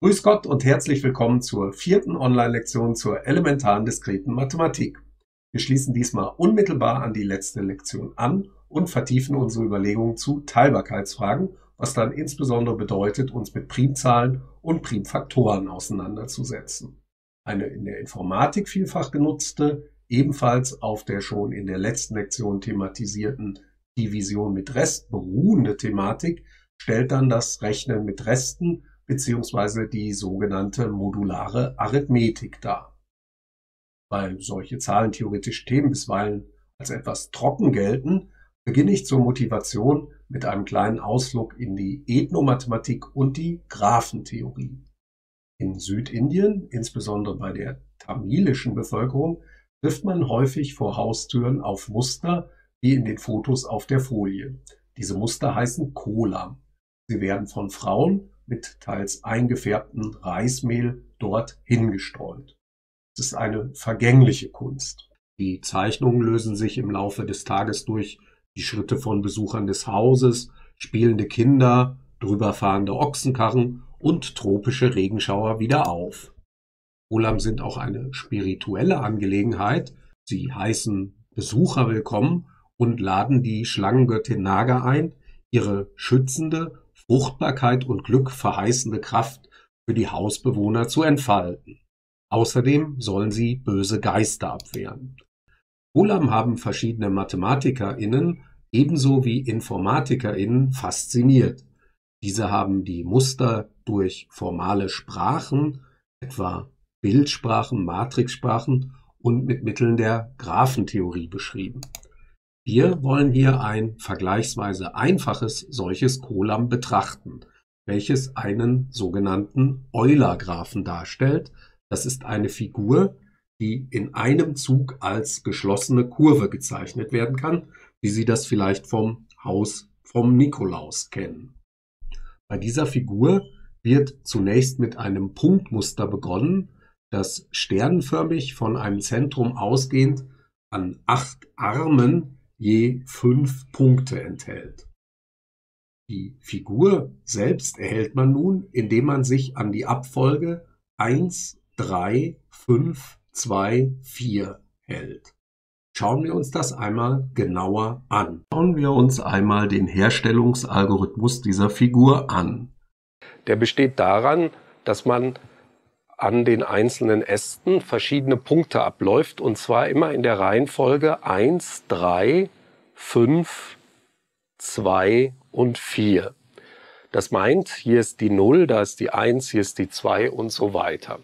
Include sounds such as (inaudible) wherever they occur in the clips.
Grüß Gott und herzlich willkommen zur vierten Online-Lektion zur elementaren diskreten Mathematik. Wir schließen diesmal unmittelbar an die letzte Lektion an und vertiefen unsere Überlegungen zu Teilbarkeitsfragen, was dann insbesondere bedeutet, uns mit Primzahlen und Primfaktoren auseinanderzusetzen. Eine in der Informatik vielfach genutzte, ebenfalls auf der schon in der letzten Lektion thematisierten Division mit Rest beruhende Thematik stellt dann das Rechnen mit Resten beziehungsweise die sogenannte modulare Arithmetik dar. Weil solche zahlentheoretische Themen bisweilen als etwas trocken gelten, beginne ich zur Motivation mit einem kleinen Ausflug in die Ethnomathematik und die Graphentheorie. In Südindien, insbesondere bei der tamilischen Bevölkerung, trifft man häufig vor Haustüren auf Muster wie in den Fotos auf der Folie. Diese Muster heißen Kolam. Sie werden von Frauen mit teils eingefärbtem Reismehl dort hingestreut. Es ist eine vergängliche Kunst. Die Zeichnungen lösen sich im Laufe des Tages durch die Schritte von Besuchern des Hauses, spielende Kinder, drüberfahrende Ochsenkarren und tropische Regenschauer wieder auf. Olam sind auch eine spirituelle Angelegenheit. Sie heißen Besucher willkommen und laden die Schlangengöttin Naga ein, ihre schützende Fruchtbarkeit und Glück verheißende Kraft für die Hausbewohner zu entfalten. Außerdem sollen sie böse Geister abwehren. Ulam haben verschiedene MathematikerInnen ebenso wie InformatikerInnen fasziniert. Diese haben die Muster durch formale Sprachen, etwa Bildsprachen, Matrixsprachen und mit Mitteln der Graphentheorie beschrieben. Wir wollen hier ein vergleichsweise einfaches solches Kolam betrachten, welches einen sogenannten Euler-Graphen darstellt. Das ist eine Figur, die in einem Zug als geschlossene Kurve gezeichnet werden kann, wie Sie das vielleicht vom Haus vom Nikolaus kennen. Bei dieser Figur wird zunächst mit einem Punktmuster begonnen, das sternenförmig von einem Zentrum ausgehend an acht Armen je fünf Punkte enthält. Die Figur selbst erhält man nun, indem man sich an die Abfolge 1, 3, 5, 2, 4 hält. Schauen wir uns das einmal genauer an. Schauen wir uns einmal den Herstellungsalgorithmus dieser Figur an. Der besteht daran, dass man an den einzelnen Ästen verschiedene Punkte abläuft und zwar immer in der Reihenfolge 1, 3, 5, 2 und 4. Das meint, hier ist die 0, da ist die 1, hier ist die 2 und so weiter.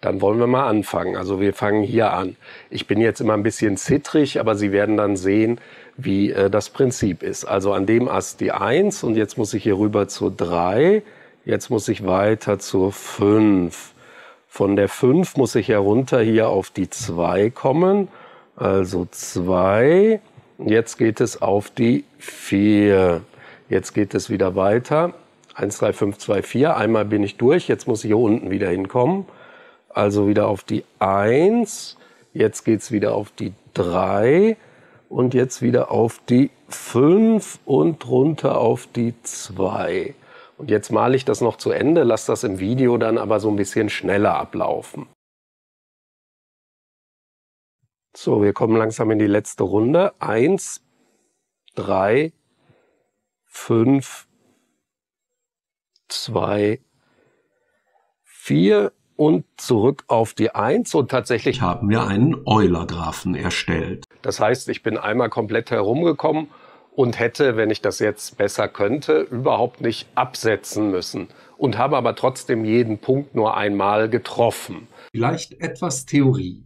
Dann wollen wir mal anfangen. Also wir fangen hier an. Ich bin jetzt immer ein bisschen zittrig, aber Sie werden dann sehen, wie äh, das Prinzip ist. Also an dem Ast die 1 und jetzt muss ich hier rüber zur 3. Jetzt muss ich weiter zur 5. Von der 5 muss ich herunter hier auf die 2 kommen. Also 2. Jetzt geht es auf die 4. Jetzt geht es wieder weiter. 1, 3, 5, 2, 4. Einmal bin ich durch. Jetzt muss ich hier unten wieder hinkommen. Also wieder auf die 1. Jetzt geht es wieder auf die 3. Und jetzt wieder auf die 5 und runter auf die 2. Und jetzt male ich das noch zu Ende, lasse das im Video dann aber so ein bisschen schneller ablaufen. So, wir kommen langsam in die letzte Runde. Eins, drei, fünf, zwei, vier und zurück auf die Eins und tatsächlich haben wir einen Euler-Graphen erstellt. Das heißt, ich bin einmal komplett herumgekommen und hätte, wenn ich das jetzt besser könnte, überhaupt nicht absetzen müssen und habe aber trotzdem jeden Punkt nur einmal getroffen. Vielleicht etwas Theorie.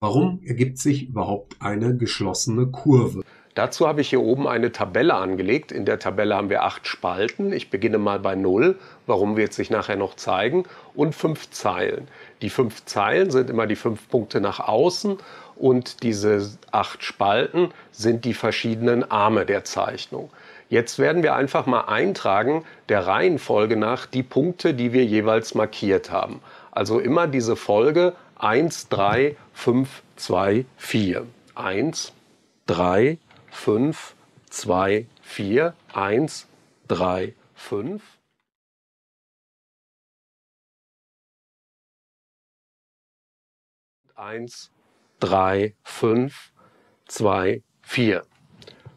Warum ergibt sich überhaupt eine geschlossene Kurve? Dazu habe ich hier oben eine Tabelle angelegt. In der Tabelle haben wir acht Spalten. Ich beginne mal bei 0. Warum wird sich nachher noch zeigen? Und fünf Zeilen. Die fünf Zeilen sind immer die fünf Punkte nach außen und diese acht Spalten sind die verschiedenen Arme der Zeichnung. Jetzt werden wir einfach mal eintragen, der Reihenfolge nach, die Punkte, die wir jeweils markiert haben. Also immer diese Folge 1, 3, 5, 2, 4. 1, 3, 5, 2, 4. 1, 3, 5. Eins, 3, 5, 2, 4.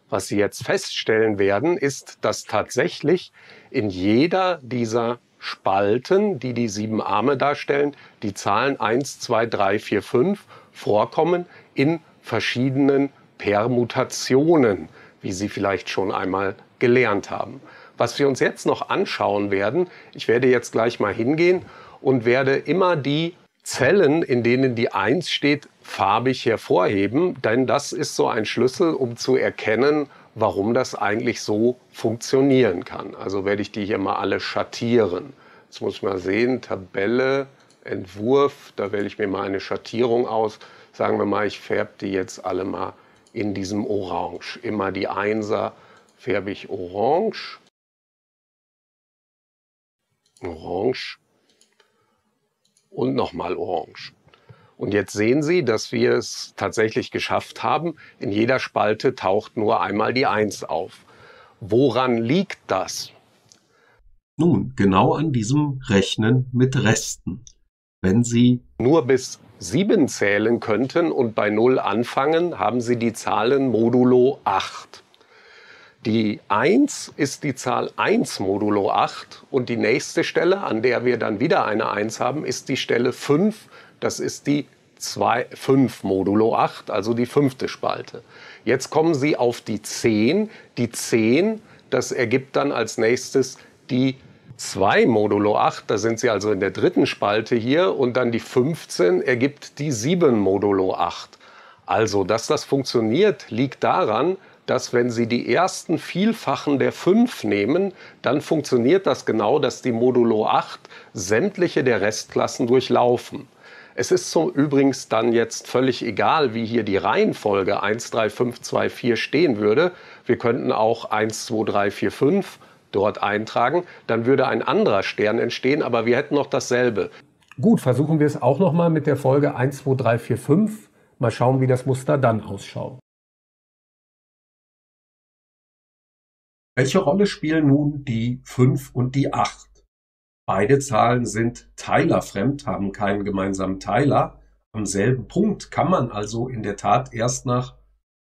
Was Sie jetzt feststellen werden, ist, dass tatsächlich in jeder dieser Spalten, die die sieben Arme darstellen, die Zahlen 1, 2, 3, 4, 5 vorkommen in verschiedenen Permutationen, wie Sie vielleicht schon einmal gelernt haben. Was wir uns jetzt noch anschauen werden, ich werde jetzt gleich mal hingehen und werde immer die Zellen, in denen die 1 steht, farbig hervorheben, denn das ist so ein Schlüssel, um zu erkennen, warum das eigentlich so funktionieren kann. Also werde ich die hier mal alle schattieren. Jetzt muss ich mal sehen, Tabelle, Entwurf, da wähle ich mir mal eine Schattierung aus. Sagen wir mal, ich färbe die jetzt alle mal in diesem Orange. Immer die Einser färbe ich orange. Orange und nochmal orange. Und jetzt sehen Sie, dass wir es tatsächlich geschafft haben. In jeder Spalte taucht nur einmal die 1 auf. Woran liegt das? Nun, genau an diesem Rechnen mit Resten. Wenn Sie nur bis 7 zählen könnten und bei 0 anfangen, haben Sie die Zahlen modulo 8. Die 1 ist die Zahl 1 modulo 8 und die nächste Stelle, an der wir dann wieder eine 1 haben, ist die Stelle 5 das ist die 2, 5 modulo 8, also die fünfte Spalte. Jetzt kommen Sie auf die 10. Die 10, das ergibt dann als nächstes die 2 modulo 8, da sind Sie also in der dritten Spalte hier und dann die 15 ergibt die 7 modulo 8. Also, dass das funktioniert, liegt daran, dass wenn Sie die ersten Vielfachen der 5 nehmen, dann funktioniert das genau, dass die modulo 8 sämtliche der Restklassen durchlaufen. Es ist zum übrigens dann jetzt völlig egal, wie hier die Reihenfolge 1, 3, 5, 2, 4 stehen würde. Wir könnten auch 1, 2, 3, 4, 5 dort eintragen. Dann würde ein anderer Stern entstehen, aber wir hätten noch dasselbe. Gut, versuchen wir es auch nochmal mit der Folge 1, 2, 3, 4, 5. Mal schauen, wie das Muster dann ausschaut. Welche Rolle spielen nun die 5 und die 8? Beide Zahlen sind teilerfremd, haben keinen gemeinsamen Teiler. Am selben Punkt kann man also in der Tat erst nach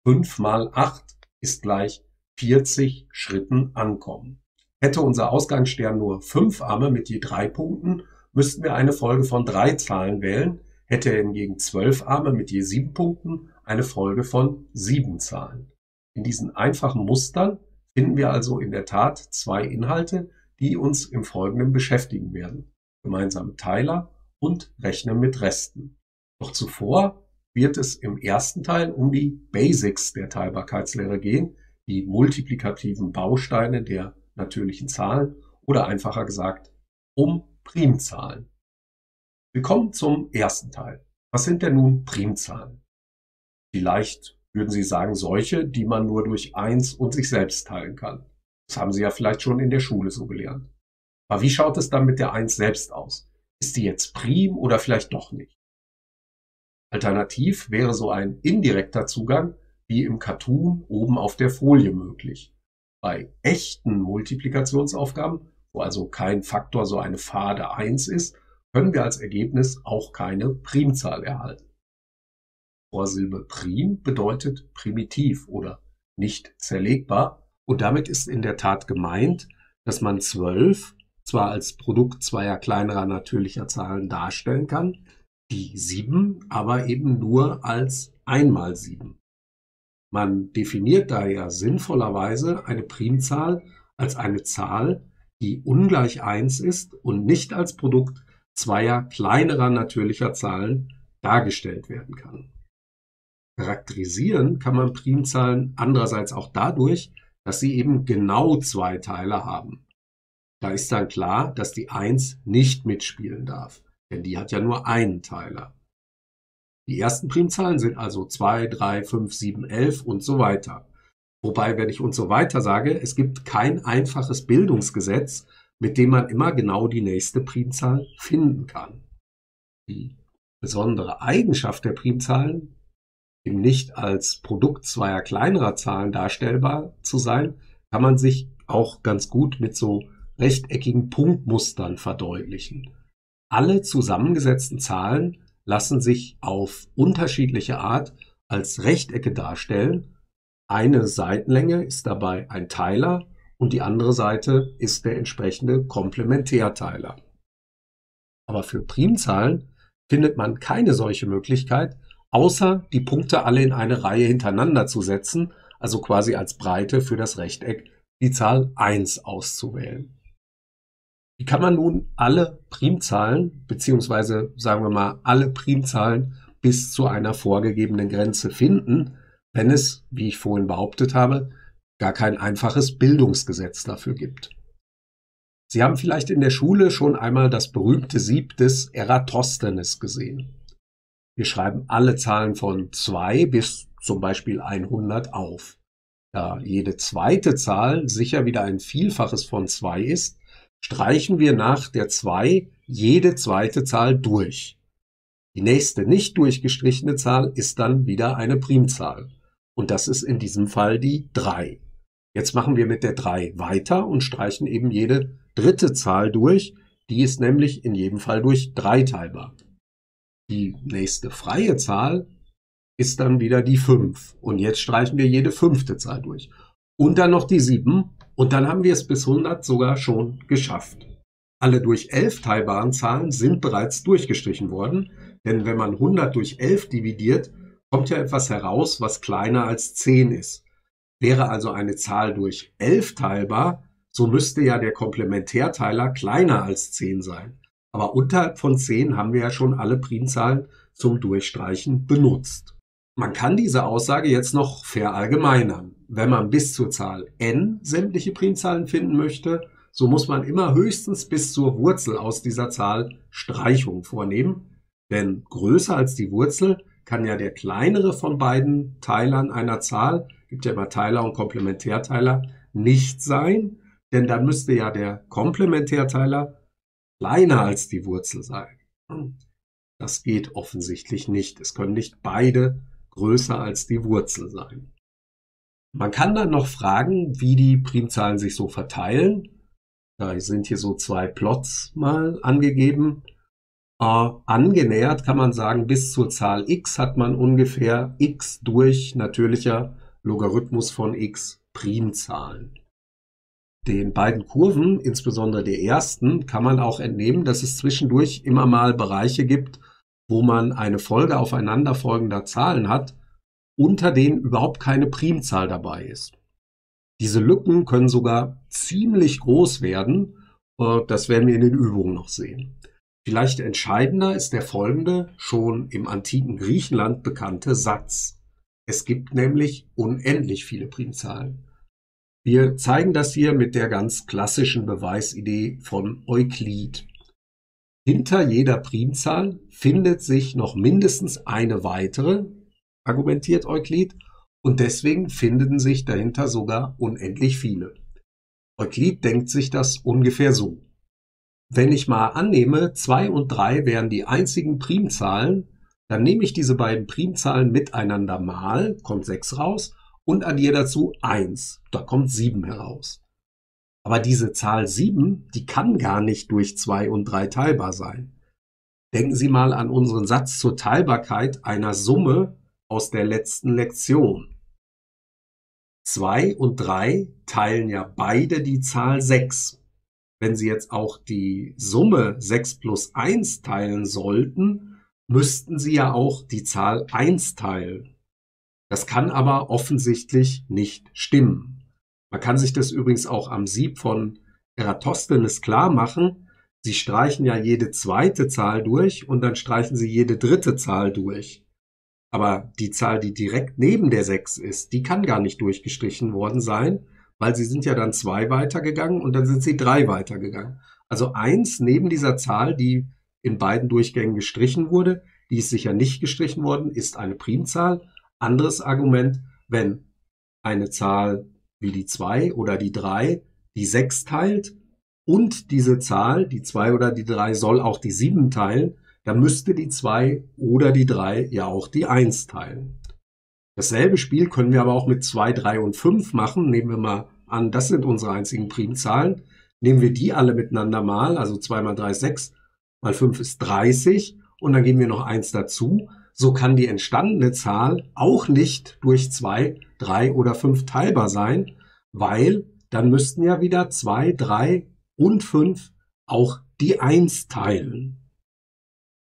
5 mal 8 ist gleich 40 Schritten ankommen. Hätte unser Ausgangsstern nur 5 Arme mit je 3 Punkten, müssten wir eine Folge von 3 Zahlen wählen. Hätte er hingegen 12 Arme mit je 7 Punkten, eine Folge von 7 Zahlen. In diesen einfachen Mustern finden wir also in der Tat zwei Inhalte, die uns im Folgenden beschäftigen werden. Gemeinsame Teiler und Rechnen mit Resten. Doch zuvor wird es im ersten Teil um die Basics der Teilbarkeitslehre gehen, die multiplikativen Bausteine der natürlichen Zahlen oder einfacher gesagt um Primzahlen. Wir kommen zum ersten Teil. Was sind denn nun Primzahlen? Vielleicht würden Sie sagen solche, die man nur durch eins und sich selbst teilen kann. Das haben Sie ja vielleicht schon in der Schule so gelernt. Aber wie schaut es dann mit der 1 selbst aus? Ist die jetzt prim oder vielleicht doch nicht? Alternativ wäre so ein indirekter Zugang wie im Cartoon oben auf der Folie möglich. Bei echten Multiplikationsaufgaben, wo also kein Faktor so eine fade 1 ist, können wir als Ergebnis auch keine Primzahl erhalten. Vorsilbe prim bedeutet primitiv oder nicht zerlegbar und damit ist in der Tat gemeint, dass man 12 zwar als Produkt zweier kleinerer natürlicher Zahlen darstellen kann, die 7 aber eben nur als einmal 7. Man definiert daher sinnvollerweise eine Primzahl als eine Zahl, die ungleich 1 ist und nicht als Produkt zweier kleinerer natürlicher Zahlen dargestellt werden kann. Charakterisieren kann man Primzahlen andererseits auch dadurch, dass sie eben genau zwei Teile haben. Da ist dann klar, dass die 1 nicht mitspielen darf, denn die hat ja nur einen Teiler. Die ersten Primzahlen sind also 2, 3, 5, 7, 11 und so weiter. Wobei, wenn ich und so weiter sage, es gibt kein einfaches Bildungsgesetz, mit dem man immer genau die nächste Primzahl finden kann. Die besondere Eigenschaft der Primzahlen eben nicht als Produkt zweier kleinerer Zahlen darstellbar zu sein, kann man sich auch ganz gut mit so rechteckigen Punktmustern verdeutlichen. Alle zusammengesetzten Zahlen lassen sich auf unterschiedliche Art als Rechtecke darstellen. Eine Seitenlänge ist dabei ein Teiler und die andere Seite ist der entsprechende Komplementärteiler. Aber für Primzahlen findet man keine solche Möglichkeit, außer die Punkte alle in eine Reihe hintereinander zu setzen, also quasi als Breite für das Rechteck die Zahl 1 auszuwählen. Wie kann man nun alle Primzahlen, beziehungsweise sagen wir mal alle Primzahlen bis zu einer vorgegebenen Grenze finden, wenn es, wie ich vorhin behauptet habe, gar kein einfaches Bildungsgesetz dafür gibt? Sie haben vielleicht in der Schule schon einmal das berühmte Sieb des Eratosthenes gesehen. Wir schreiben alle Zahlen von 2 bis zum Beispiel 100 auf. Da jede zweite Zahl sicher wieder ein Vielfaches von 2 ist, streichen wir nach der 2 jede zweite Zahl durch. Die nächste nicht durchgestrichene Zahl ist dann wieder eine Primzahl. Und das ist in diesem Fall die 3. Jetzt machen wir mit der 3 weiter und streichen eben jede dritte Zahl durch. Die ist nämlich in jedem Fall durch 3 teilbar. Die nächste freie Zahl ist dann wieder die 5. Und jetzt streichen wir jede fünfte Zahl durch. Und dann noch die 7 und dann haben wir es bis 100 sogar schon geschafft. Alle durch 11 teilbaren Zahlen sind bereits durchgestrichen worden, denn wenn man 100 durch 11 dividiert, kommt ja etwas heraus, was kleiner als 10 ist. Wäre also eine Zahl durch 11 teilbar, so müsste ja der Komplementärteiler kleiner als 10 sein. Aber unterhalb von 10 haben wir ja schon alle Primzahlen zum Durchstreichen benutzt. Man kann diese Aussage jetzt noch verallgemeinern. Wenn man bis zur Zahl n sämtliche Primzahlen finden möchte, so muss man immer höchstens bis zur Wurzel aus dieser Zahl Streichung vornehmen. Denn größer als die Wurzel kann ja der kleinere von beiden Teilern einer Zahl, gibt ja immer Teiler und Komplementärteiler, nicht sein, denn dann müsste ja der Komplementärteiler kleiner als die Wurzel sein. Das geht offensichtlich nicht. Es können nicht beide größer als die Wurzel sein. Man kann dann noch fragen, wie die Primzahlen sich so verteilen. Da sind hier so zwei Plots mal angegeben. Äh, angenähert kann man sagen, bis zur Zahl x hat man ungefähr x durch natürlicher Logarithmus von x Primzahlen. Den beiden Kurven, insbesondere der ersten, kann man auch entnehmen, dass es zwischendurch immer mal Bereiche gibt, wo man eine Folge aufeinanderfolgender Zahlen hat, unter denen überhaupt keine Primzahl dabei ist. Diese Lücken können sogar ziemlich groß werden. Äh, das werden wir in den Übungen noch sehen. Vielleicht entscheidender ist der folgende, schon im antiken Griechenland bekannte Satz. Es gibt nämlich unendlich viele Primzahlen. Wir zeigen das hier mit der ganz klassischen Beweisidee von Euklid. Hinter jeder Primzahl findet sich noch mindestens eine weitere, argumentiert Euklid, und deswegen finden sich dahinter sogar unendlich viele. Euklid denkt sich das ungefähr so. Wenn ich mal annehme, 2 und 3 wären die einzigen Primzahlen, dann nehme ich diese beiden Primzahlen miteinander mal, kommt 6 raus, und addiere dazu 1, da kommt 7 heraus. Aber diese Zahl 7, die kann gar nicht durch 2 und 3 teilbar sein. Denken Sie mal an unseren Satz zur Teilbarkeit einer Summe aus der letzten Lektion. 2 und 3 teilen ja beide die Zahl 6. Wenn Sie jetzt auch die Summe 6 plus 1 teilen sollten, müssten Sie ja auch die Zahl 1 teilen. Das kann aber offensichtlich nicht stimmen. Man kann sich das übrigens auch am Sieb von Eratosthenes klar machen. Sie streichen ja jede zweite Zahl durch und dann streichen sie jede dritte Zahl durch. Aber die Zahl, die direkt neben der 6 ist, die kann gar nicht durchgestrichen worden sein, weil sie sind ja dann zwei weitergegangen und dann sind sie drei weitergegangen. Also eins neben dieser Zahl, die in beiden Durchgängen gestrichen wurde, die ist sicher nicht gestrichen worden, ist eine Primzahl. Anderes Argument, wenn eine Zahl wie die 2 oder die 3 die 6 teilt und diese Zahl, die 2 oder die 3, soll auch die 7 teilen, dann müsste die 2 oder die 3 ja auch die 1 teilen. Dasselbe Spiel können wir aber auch mit 2, 3 und 5 machen. Nehmen wir mal an, das sind unsere einzigen Primzahlen. Nehmen wir die alle miteinander mal, also 2 mal 3 ist 6, mal 5 ist 30 und dann geben wir noch eins dazu. So kann die entstandene Zahl auch nicht durch zwei, drei oder fünf teilbar sein, weil dann müssten ja wieder zwei, drei und fünf auch die eins teilen.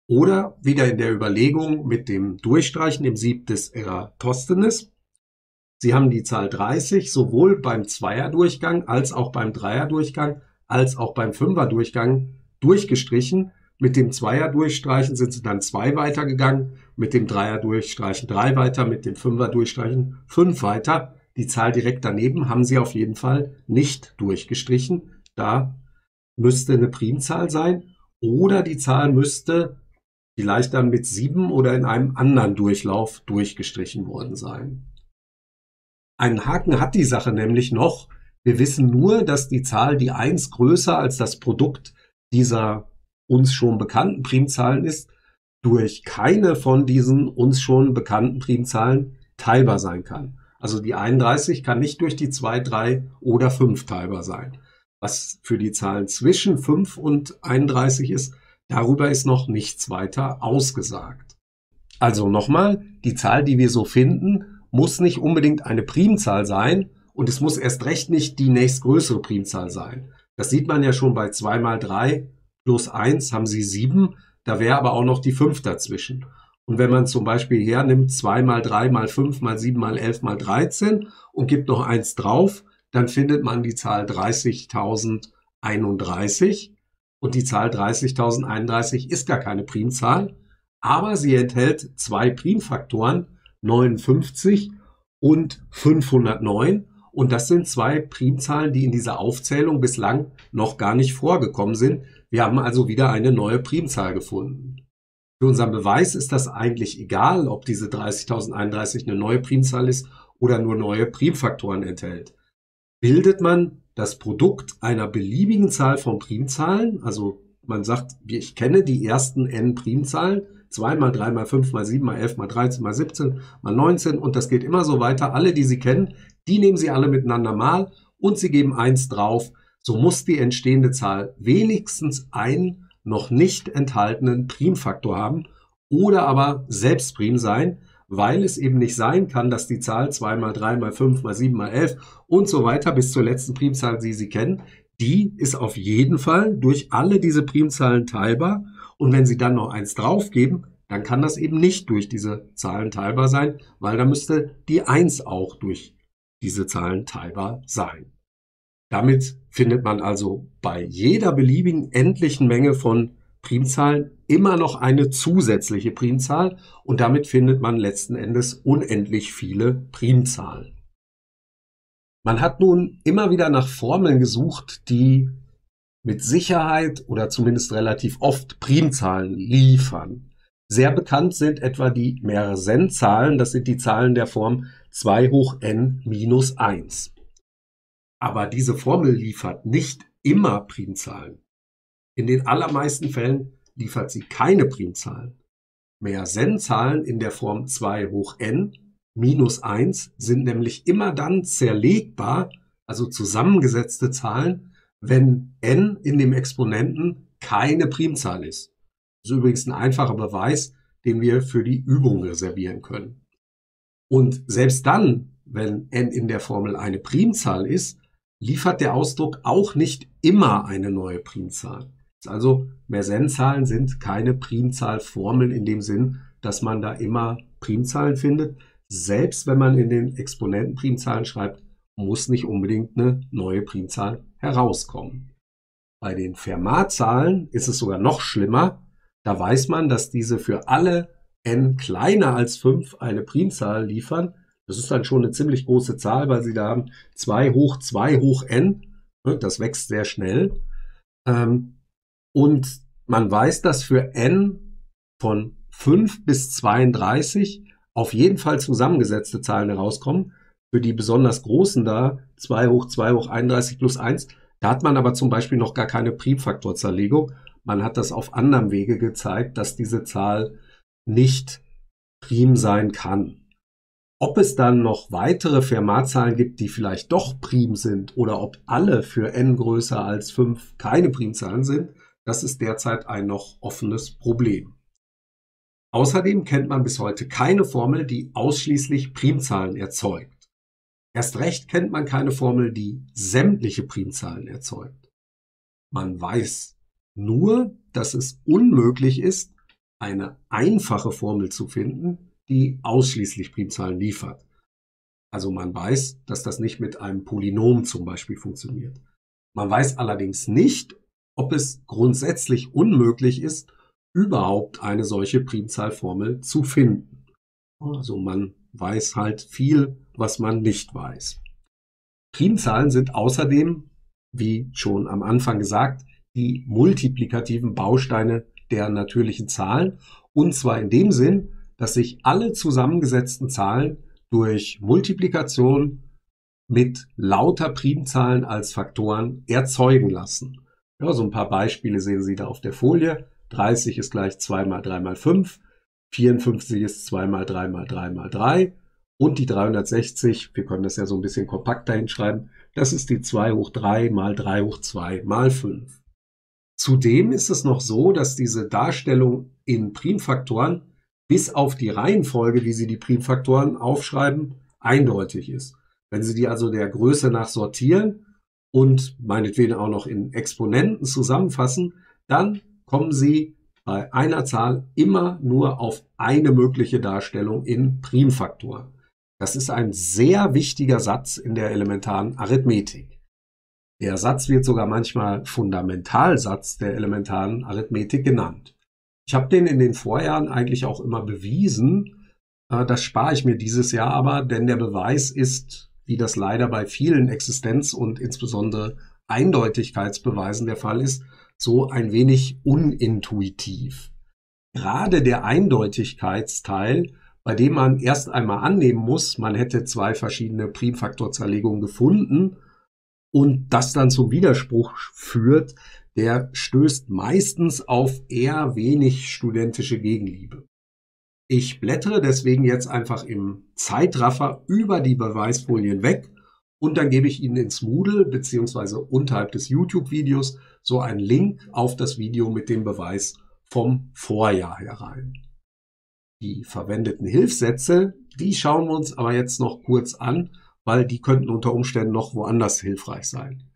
Oder wieder in der Überlegung mit dem Durchstreichen im Sieb des Eratosthenes. Sie haben die Zahl 30 sowohl beim Zweierdurchgang als auch beim Dreierdurchgang als auch beim Fünferdurchgang durchgestrichen. Mit dem Zweier-Durchstreichen sind sie dann zwei weitergegangen, mit dem Dreier-Durchstreichen drei weiter, mit dem Fünfer-Durchstreichen fünf weiter. Die Zahl direkt daneben haben sie auf jeden Fall nicht durchgestrichen. Da müsste eine Primzahl sein oder die Zahl müsste vielleicht dann mit sieben oder in einem anderen Durchlauf durchgestrichen worden sein. Einen Haken hat die Sache nämlich noch. Wir wissen nur, dass die Zahl die eins größer als das Produkt dieser uns schon bekannten Primzahlen ist, durch keine von diesen uns schon bekannten Primzahlen teilbar sein kann. Also die 31 kann nicht durch die 2, 3 oder 5 teilbar sein. Was für die Zahlen zwischen 5 und 31 ist, Darüber ist noch nichts weiter ausgesagt. Also nochmal, die Zahl, die wir so finden, muss nicht unbedingt eine Primzahl sein und es muss erst recht nicht die nächstgrößere Primzahl sein. Das sieht man ja schon bei 2 mal 3 plus 1 haben Sie 7, da wäre aber auch noch die 5 dazwischen. Und wenn man zum Beispiel hernimmt 2 mal 3 mal 5 mal 7 mal 11 mal 13 und gibt noch 1 drauf, dann findet man die Zahl 30.031. Und die Zahl 30.031 ist gar keine Primzahl, aber sie enthält zwei Primfaktoren, 59 und 509. Und das sind zwei Primzahlen, die in dieser Aufzählung bislang noch gar nicht vorgekommen sind. Wir haben also wieder eine neue Primzahl gefunden. Für unseren Beweis ist das eigentlich egal, ob diese 30.031 eine neue Primzahl ist oder nur neue Primfaktoren enthält. Bildet man das Produkt einer beliebigen Zahl von Primzahlen, also man sagt, ich kenne die ersten n Primzahlen, 2 mal 3 mal 5 mal 7 mal 11 mal 13 mal 17 mal 19 und das geht immer so weiter. Alle, die Sie kennen, die nehmen Sie alle miteinander mal und Sie geben 1 drauf. So muss die entstehende Zahl wenigstens einen noch nicht enthaltenen Primfaktor haben oder aber selbst Prim sein weil es eben nicht sein kann, dass die Zahl 2 mal 3 mal 5 mal 7 mal 11 und so weiter bis zur letzten Primzahl, die Sie kennen, die ist auf jeden Fall durch alle diese Primzahlen teilbar. Und wenn Sie dann noch eins draufgeben, dann kann das eben nicht durch diese Zahlen teilbar sein, weil da müsste die 1 auch durch diese Zahlen teilbar sein. Damit findet man also bei jeder beliebigen endlichen Menge von Primzahlen immer noch eine zusätzliche Primzahl und damit findet man letzten Endes unendlich viele Primzahlen. Man hat nun immer wieder nach Formeln gesucht, die mit Sicherheit oder zumindest relativ oft Primzahlen liefern. Sehr bekannt sind etwa die Mersenne-Zahlen, das sind die Zahlen der Form 2 hoch n minus 1. Aber diese Formel liefert nicht immer Primzahlen. In den allermeisten Fällen liefert sie keine Primzahlen. Mersenne-Zahlen in der Form 2 hoch n minus 1 sind nämlich immer dann zerlegbar, also zusammengesetzte Zahlen, wenn n in dem Exponenten keine Primzahl ist. Das ist übrigens ein einfacher Beweis, den wir für die Übung reservieren können. Und selbst dann, wenn n in der Formel eine Primzahl ist, liefert der Ausdruck auch nicht immer eine neue Primzahl. Also Mersenne-Zahlen sind keine Primzahlformeln in dem Sinn, dass man da immer Primzahlen findet. Selbst wenn man in den Exponenten Primzahlen schreibt, muss nicht unbedingt eine neue Primzahl herauskommen. Bei den Fermat-Zahlen ist es sogar noch schlimmer. Da weiß man, dass diese für alle n kleiner als 5 eine Primzahl liefern. Das ist dann schon eine ziemlich große Zahl, weil sie da haben 2 hoch 2 hoch n. Das wächst sehr schnell. Ähm, und man weiß, dass für n von 5 bis 32 auf jeden Fall zusammengesetzte Zahlen herauskommen. Für die besonders großen da, 2 hoch 2 hoch 31 plus 1, da hat man aber zum Beispiel noch gar keine Primfaktorzerlegung. Man hat das auf anderem Wege gezeigt, dass diese Zahl nicht prim sein kann. Ob es dann noch weitere Fermat-Zahlen gibt, die vielleicht doch prim sind oder ob alle für n größer als 5 keine Primzahlen sind, das ist derzeit ein noch offenes Problem. Außerdem kennt man bis heute keine Formel, die ausschließlich Primzahlen erzeugt. Erst recht kennt man keine Formel, die sämtliche Primzahlen erzeugt. Man weiß nur, dass es unmöglich ist, eine einfache Formel zu finden, die ausschließlich Primzahlen liefert. Also man weiß, dass das nicht mit einem Polynom zum Beispiel funktioniert. Man weiß allerdings nicht, ob es grundsätzlich unmöglich ist, überhaupt eine solche Primzahlformel zu finden. Also man weiß halt viel, was man nicht weiß. Primzahlen sind außerdem, wie schon am Anfang gesagt, die multiplikativen Bausteine der natürlichen Zahlen. Und zwar in dem Sinn, dass sich alle zusammengesetzten Zahlen durch Multiplikation mit lauter Primzahlen als Faktoren erzeugen lassen. Ja, so ein paar Beispiele sehen Sie da auf der Folie. 30 ist gleich 2 mal 3 mal 5, 54 ist 2 mal 3 mal 3 mal 3 und die 360, wir können das ja so ein bisschen kompakter hinschreiben, das ist die 2 hoch 3 mal 3 hoch 2 mal 5. Zudem ist es noch so, dass diese Darstellung in Primfaktoren bis auf die Reihenfolge, wie Sie die Primfaktoren aufschreiben, eindeutig ist. Wenn Sie die also der Größe nach sortieren und meinetwegen auch noch in Exponenten zusammenfassen, dann kommen Sie bei einer Zahl immer nur auf eine mögliche Darstellung in Primfaktoren. Das ist ein sehr wichtiger Satz in der elementaren Arithmetik. Der Satz wird sogar manchmal Fundamentalsatz der elementaren Arithmetik genannt. Ich habe den in den Vorjahren eigentlich auch immer bewiesen. Äh, das spare ich mir dieses Jahr aber, denn der Beweis ist, wie das leider bei vielen Existenz- und insbesondere Eindeutigkeitsbeweisen der Fall ist, so ein wenig unintuitiv. Gerade der Eindeutigkeitsteil, bei dem man erst einmal annehmen muss, man hätte zwei verschiedene Primfaktorzerlegungen gefunden, und das dann zum Widerspruch führt, der stößt meistens auf eher wenig studentische Gegenliebe. Ich blättere deswegen jetzt einfach im Zeitraffer über die Beweisfolien weg und dann gebe ich Ihnen ins Moodle beziehungsweise unterhalb des YouTube-Videos so einen Link auf das Video mit dem Beweis vom Vorjahr herein. Die verwendeten Hilfssätze, die schauen wir uns aber jetzt noch kurz an weil die könnten unter Umständen noch woanders hilfreich sein.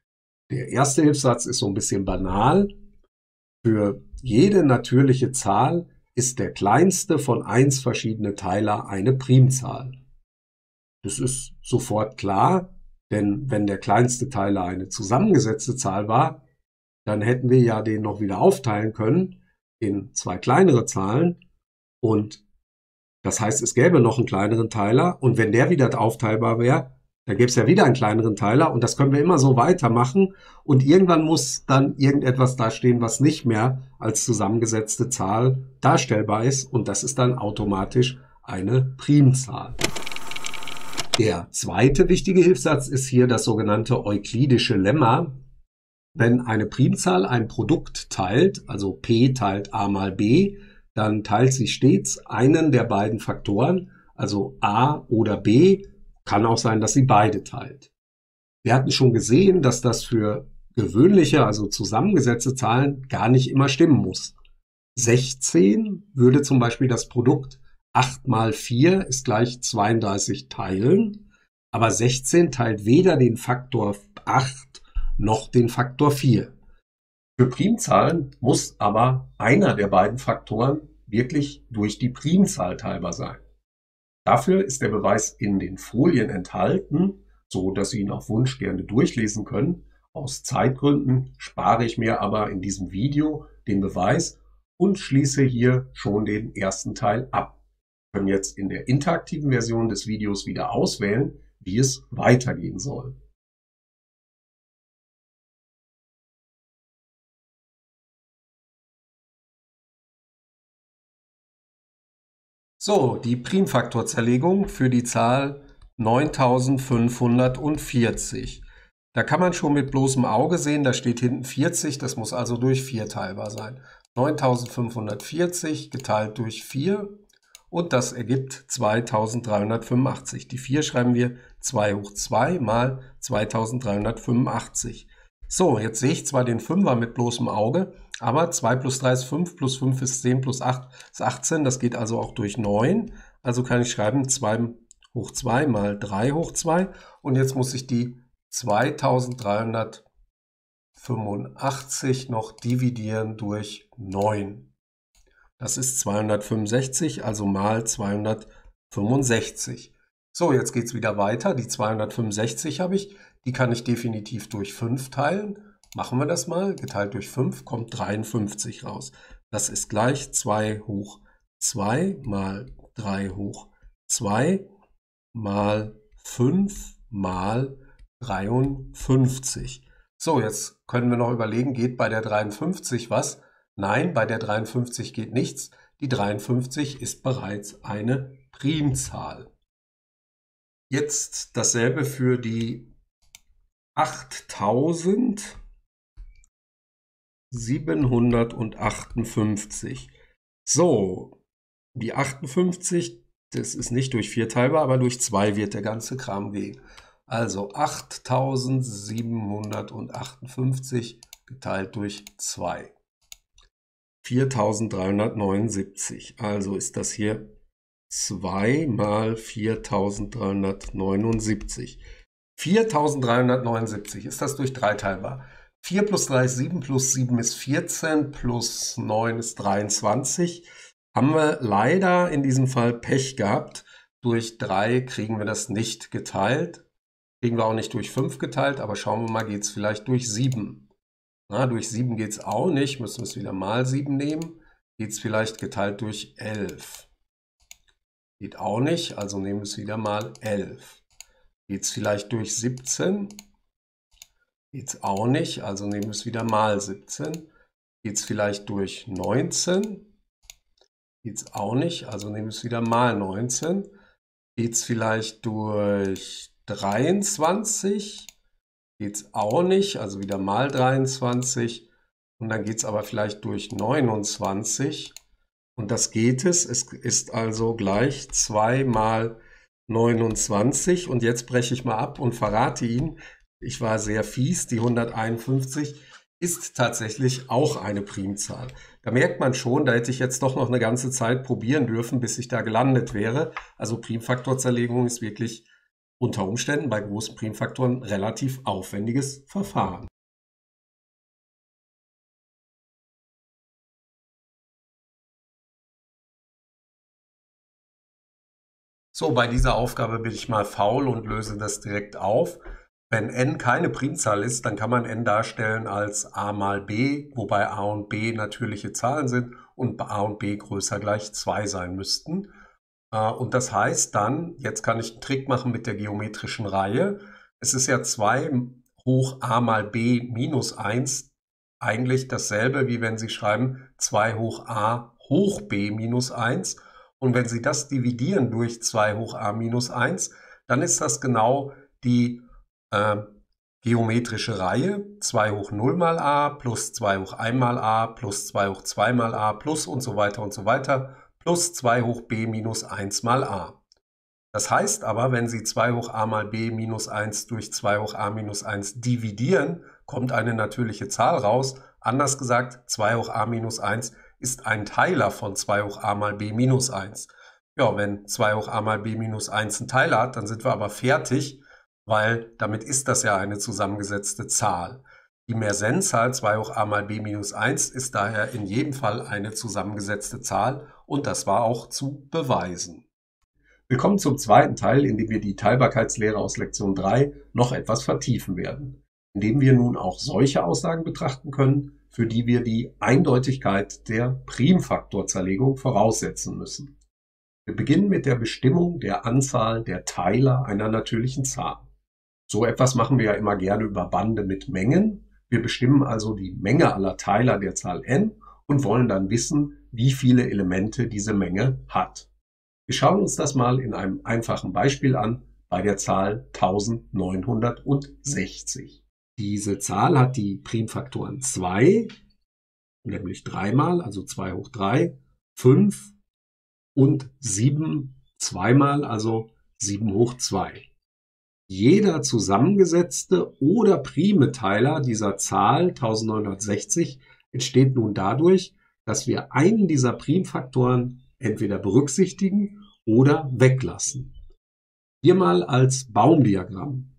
Der erste Hilfssatz ist so ein bisschen banal. Für jede natürliche Zahl ist der kleinste von eins verschiedene Teiler eine Primzahl. Das ist sofort klar, denn wenn der kleinste Teiler eine zusammengesetzte Zahl war, dann hätten wir ja den noch wieder aufteilen können in zwei kleinere Zahlen und das heißt, es gäbe noch einen kleineren Teiler und wenn der wieder aufteilbar wäre, da gäbe es ja wieder einen kleineren Teiler und das können wir immer so weitermachen. Und irgendwann muss dann irgendetwas dastehen, was nicht mehr als zusammengesetzte Zahl darstellbar ist. Und das ist dann automatisch eine Primzahl. Der zweite wichtige Hilfssatz ist hier das sogenannte euklidische Lemma. Wenn eine Primzahl ein Produkt teilt, also p teilt a mal b, dann teilt sie stets einen der beiden Faktoren, also a oder b, kann auch sein, dass sie beide teilt. Wir hatten schon gesehen, dass das für gewöhnliche, also zusammengesetzte Zahlen gar nicht immer stimmen muss. 16 würde zum Beispiel das Produkt 8 mal 4 ist gleich 32 teilen, aber 16 teilt weder den Faktor 8 noch den Faktor 4. Für Primzahlen muss aber einer der beiden Faktoren wirklich durch die Primzahl teilbar sein. Dafür ist der Beweis in den Folien enthalten, so dass Sie ihn auf Wunsch gerne durchlesen können. Aus Zeitgründen spare ich mir aber in diesem Video den Beweis und schließe hier schon den ersten Teil ab. Wir können jetzt in der interaktiven Version des Videos wieder auswählen, wie es weitergehen soll. So, die Primfaktorzerlegung für die Zahl 9540. Da kann man schon mit bloßem Auge sehen, da steht hinten 40, das muss also durch 4 teilbar sein. 9540 geteilt durch 4 und das ergibt 2385. Die 4 schreiben wir 2 hoch 2 mal 2385. So, jetzt sehe ich zwar den Fünfer mit bloßem Auge, aber 2 plus 3 ist 5, plus 5 ist 10, plus 8 ist 18. Das geht also auch durch 9. Also kann ich schreiben 2 hoch 2 mal 3 hoch 2. Und jetzt muss ich die 2385 noch dividieren durch 9. Das ist 265, also mal 265. So, jetzt geht es wieder weiter. Die 265 habe ich. Die kann ich definitiv durch 5 teilen. Machen wir das mal. Geteilt durch 5 kommt 53 raus. Das ist gleich 2 hoch 2 mal 3 hoch 2 mal 5 mal 53. So, jetzt können wir noch überlegen, geht bei der 53 was? Nein, bei der 53 geht nichts. Die 53 ist bereits eine Primzahl. Jetzt dasselbe für die 8758. So, die 58, das ist nicht durch 4 teilbar, aber durch 2 wird der ganze Kram gehen. Also 8758 geteilt durch 2. 4379. Also ist das hier 2 mal 4379. 4379 ist das durch 3 teilbar. 4 plus 3 ist 7, plus 7 ist 14, plus 9 ist 23. Haben wir leider in diesem Fall Pech gehabt. Durch 3 kriegen wir das nicht geteilt. Kriegen wir auch nicht durch 5 geteilt, aber schauen wir mal, geht es vielleicht durch 7. Na, durch 7 geht es auch nicht, müssen wir es wieder mal 7 nehmen. Geht es vielleicht geteilt durch 11. Geht auch nicht, also nehmen wir es wieder mal 11. Geht es vielleicht durch 17? Geht es auch nicht, also nehmen wir es wieder mal 17. Geht es vielleicht durch 19? Geht es auch nicht, also nehmen wir es wieder mal 19. Geht es vielleicht durch 23? geht es auch nicht, also wieder mal 23 und dann geht es aber vielleicht durch 29 und das geht es. Es ist also gleich 2 mal 29 und jetzt breche ich mal ab und verrate Ihnen, ich war sehr fies, die 151 ist tatsächlich auch eine Primzahl. Da merkt man schon, da hätte ich jetzt doch noch eine ganze Zeit probieren dürfen, bis ich da gelandet wäre. Also Primfaktorzerlegung ist wirklich unter Umständen bei großen Primfaktoren relativ aufwendiges Verfahren. So, bei dieser Aufgabe bin ich mal faul und löse das direkt auf. Wenn n keine Primzahl ist, dann kann man n darstellen als a mal b, wobei a und b natürliche Zahlen sind und a und b größer gleich 2 sein müssten. Äh, und das heißt dann, jetzt kann ich einen Trick machen mit der geometrischen Reihe. Es ist ja 2 hoch a mal b minus 1 eigentlich dasselbe, wie wenn Sie schreiben 2 hoch a hoch b minus 1. Und wenn Sie das dividieren durch 2 hoch a minus 1, dann ist das genau die äh, geometrische Reihe 2 hoch 0 mal a plus 2 hoch 1 mal a plus 2 hoch 2 mal a plus und so weiter und so weiter plus 2 hoch b minus 1 mal a. Das heißt aber, wenn Sie 2 hoch a mal b minus 1 durch 2 hoch a minus 1 dividieren, kommt eine natürliche Zahl raus. Anders gesagt, 2 hoch a minus 1 ist ein Teiler von 2 hoch a mal b minus 1. Ja, wenn 2 hoch a mal b minus 1 ein Teiler hat, dann sind wir aber fertig, weil damit ist das ja eine zusammengesetzte Zahl. Die Mersenne-Zahl 2 hoch a mal b minus 1 ist daher in jedem Fall eine zusammengesetzte Zahl und das war auch zu beweisen. Wir kommen zum zweiten Teil, in dem wir die Teilbarkeitslehre aus Lektion 3 noch etwas vertiefen werden, indem wir nun auch solche Aussagen betrachten können, für die wir die Eindeutigkeit der Primfaktorzerlegung voraussetzen müssen. Wir beginnen mit der Bestimmung der Anzahl der Teiler einer natürlichen Zahl. So etwas machen wir ja immer gerne über Bande mit Mengen, wir bestimmen also die Menge aller Teiler der Zahl n und wollen dann wissen, wie viele Elemente diese Menge hat. Wir schauen uns das mal in einem einfachen Beispiel an bei der Zahl 1960. Diese Zahl hat die Primfaktoren 2, nämlich dreimal, also 2 hoch 3, 5 und 7 zweimal, also 7 hoch 2. jeder zusammengesetzte oder prime Teiler dieser Zahl 1960 entsteht nun dadurch, dass wir einen dieser Primfaktoren entweder berücksichtigen oder weglassen. Hier mal als Baumdiagramm.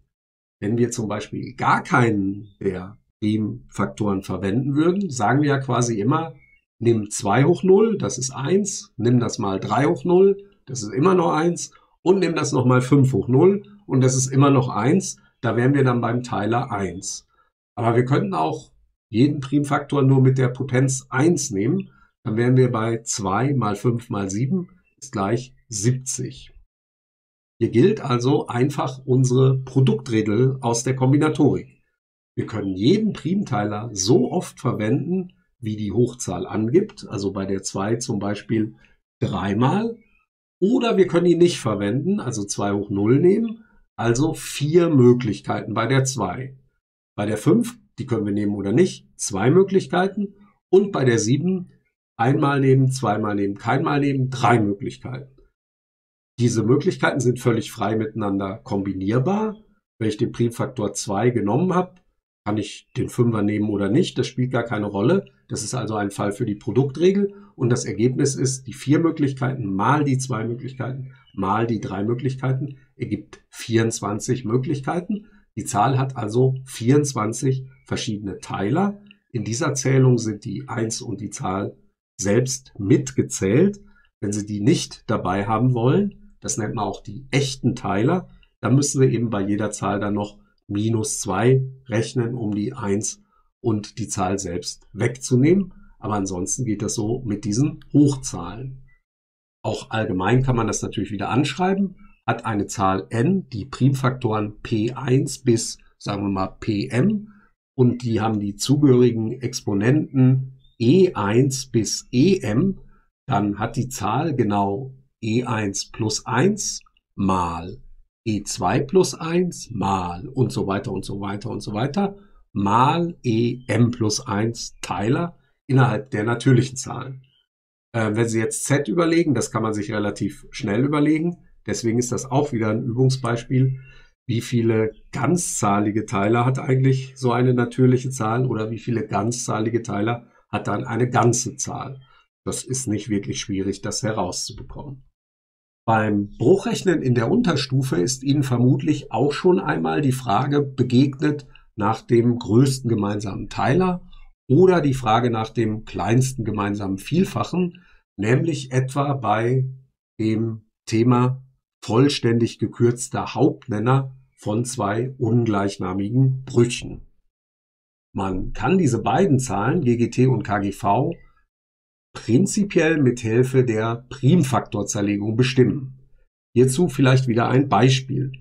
Wenn wir zum Beispiel gar keinen der Primfaktoren verwenden würden, sagen wir ja quasi immer, nimm 2 hoch 0, das ist 1, nimm das mal 3 hoch 0, das ist immer noch 1 und nimm das nochmal 5 hoch 0 und das ist immer noch 1, da wären wir dann beim Teiler 1. Aber wir könnten auch jeden Primfaktor nur mit der Potenz 1 nehmen, dann wären wir bei 2 mal 5 mal 7 ist gleich 70. Hier gilt also einfach unsere Produktregel aus der Kombinatorik. Wir können jeden Primteiler so oft verwenden, wie die Hochzahl angibt, also bei der 2 zum Beispiel dreimal, oder wir können ihn nicht verwenden, also 2 hoch 0 nehmen, also vier Möglichkeiten bei der 2. Bei der 5, die können wir nehmen oder nicht, zwei Möglichkeiten, und bei der 7 einmal nehmen, zweimal nehmen, keinmal nehmen, drei Möglichkeiten. Diese Möglichkeiten sind völlig frei miteinander kombinierbar. Wenn ich den Primfaktor 2 genommen habe, kann ich den Fünfer nehmen oder nicht. Das spielt gar keine Rolle. Das ist also ein Fall für die Produktregel. Und das Ergebnis ist, die vier Möglichkeiten mal die zwei Möglichkeiten mal die drei Möglichkeiten ergibt 24 Möglichkeiten. Die Zahl hat also 24 verschiedene Teiler. In dieser Zählung sind die 1 und die Zahl selbst mitgezählt. Wenn Sie die nicht dabei haben wollen, das nennt man auch die echten Teiler, dann müssen wir eben bei jeder Zahl dann noch minus 2 rechnen, um die 1 und die Zahl selbst wegzunehmen. Aber ansonsten geht das so mit diesen Hochzahlen. Auch allgemein kann man das natürlich wieder anschreiben. Hat eine Zahl n die Primfaktoren p1 bis, sagen wir mal, pm und die haben die zugehörigen Exponenten e1 bis em, dann hat die Zahl genau e1 plus 1 mal E2 plus 1 mal und so weiter und so weiter und so weiter mal EM plus 1 Teiler innerhalb der natürlichen Zahlen. Äh, wenn Sie jetzt Z überlegen, das kann man sich relativ schnell überlegen. Deswegen ist das auch wieder ein Übungsbeispiel. Wie viele ganzzahlige Teiler hat eigentlich so eine natürliche Zahl oder wie viele ganzzahlige Teiler hat dann eine ganze Zahl? Das ist nicht wirklich schwierig, das herauszubekommen. Beim Bruchrechnen in der Unterstufe ist Ihnen vermutlich auch schon einmal die Frage begegnet nach dem größten gemeinsamen Teiler oder die Frage nach dem kleinsten gemeinsamen Vielfachen, nämlich etwa bei dem Thema vollständig gekürzter Hauptnenner von zwei ungleichnamigen Brüchen. Man kann diese beiden Zahlen, GGT und KGV, prinzipiell mit Hilfe der Primfaktorzerlegung bestimmen. Hierzu vielleicht wieder ein Beispiel.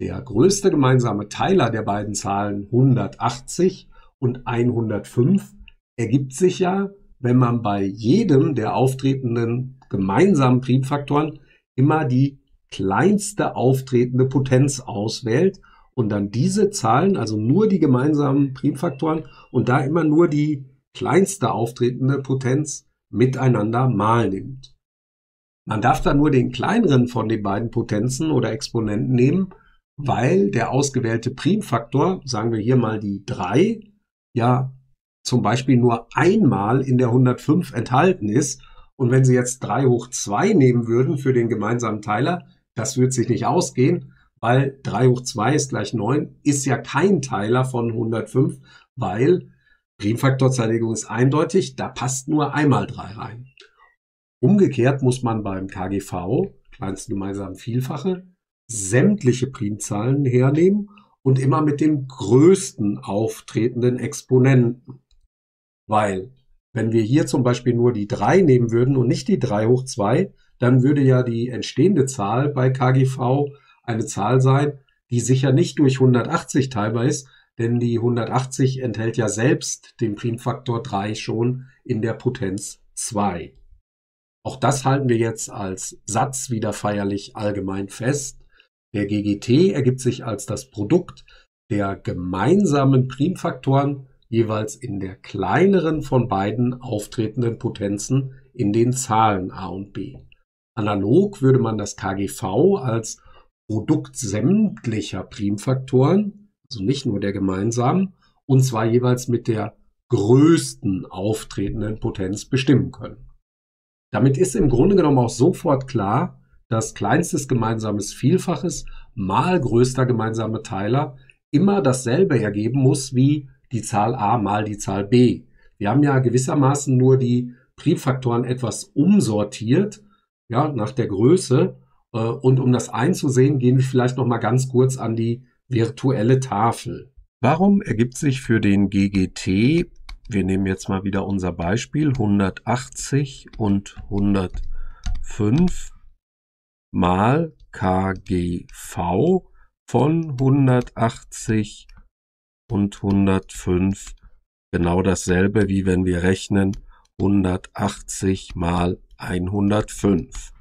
Der größte gemeinsame Teiler der beiden Zahlen 180 und 105 ergibt sich ja, wenn man bei jedem der auftretenden gemeinsamen Primfaktoren immer die kleinste auftretende Potenz auswählt und dann diese Zahlen, also nur die gemeinsamen Primfaktoren und da immer nur die kleinste auftretende Potenz miteinander mal nimmt. Man darf da nur den kleineren von den beiden Potenzen oder Exponenten nehmen, weil der ausgewählte Primfaktor, sagen wir hier mal die 3, ja zum Beispiel nur einmal in der 105 enthalten ist. Und wenn Sie jetzt 3 hoch 2 nehmen würden für den gemeinsamen Teiler, das wird sich nicht ausgehen, weil 3 hoch 2 ist gleich 9, ist ja kein Teiler von 105, weil Primfaktorzerlegung ist eindeutig, da passt nur einmal 3 rein. Umgekehrt muss man beim KGV, kleinsten gemeinsamen Vielfache, sämtliche Primzahlen hernehmen und immer mit dem größten auftretenden Exponenten. Weil, wenn wir hier zum Beispiel nur die 3 nehmen würden und nicht die 3 hoch 2, dann würde ja die entstehende Zahl bei KGV eine Zahl sein, die sicher nicht durch 180 teilbar ist, denn die 180 enthält ja selbst den Primfaktor 3 schon in der Potenz 2. Auch das halten wir jetzt als Satz wieder feierlich allgemein fest. Der GGT ergibt sich als das Produkt der gemeinsamen Primfaktoren jeweils in der kleineren von beiden auftretenden Potenzen in den Zahlen a und b. Analog würde man das KGV als Produkt sämtlicher Primfaktoren, also nicht nur der gemeinsamen, und zwar jeweils mit der größten auftretenden Potenz bestimmen können. Damit ist im Grunde genommen auch sofort klar, dass kleinstes gemeinsames Vielfaches mal größter gemeinsamer Teiler immer dasselbe ergeben muss wie die Zahl a mal die Zahl b. Wir haben ja gewissermaßen nur die Primfaktoren etwas umsortiert, ja, nach der Größe. Äh, und um das einzusehen, gehen wir vielleicht noch mal ganz kurz an die virtuelle Tafel. Warum ergibt sich für den GGT, wir nehmen jetzt mal wieder unser Beispiel, 180 und 105 mal KGV von 180 und 105 genau dasselbe, wie wenn wir rechnen 180 mal 105.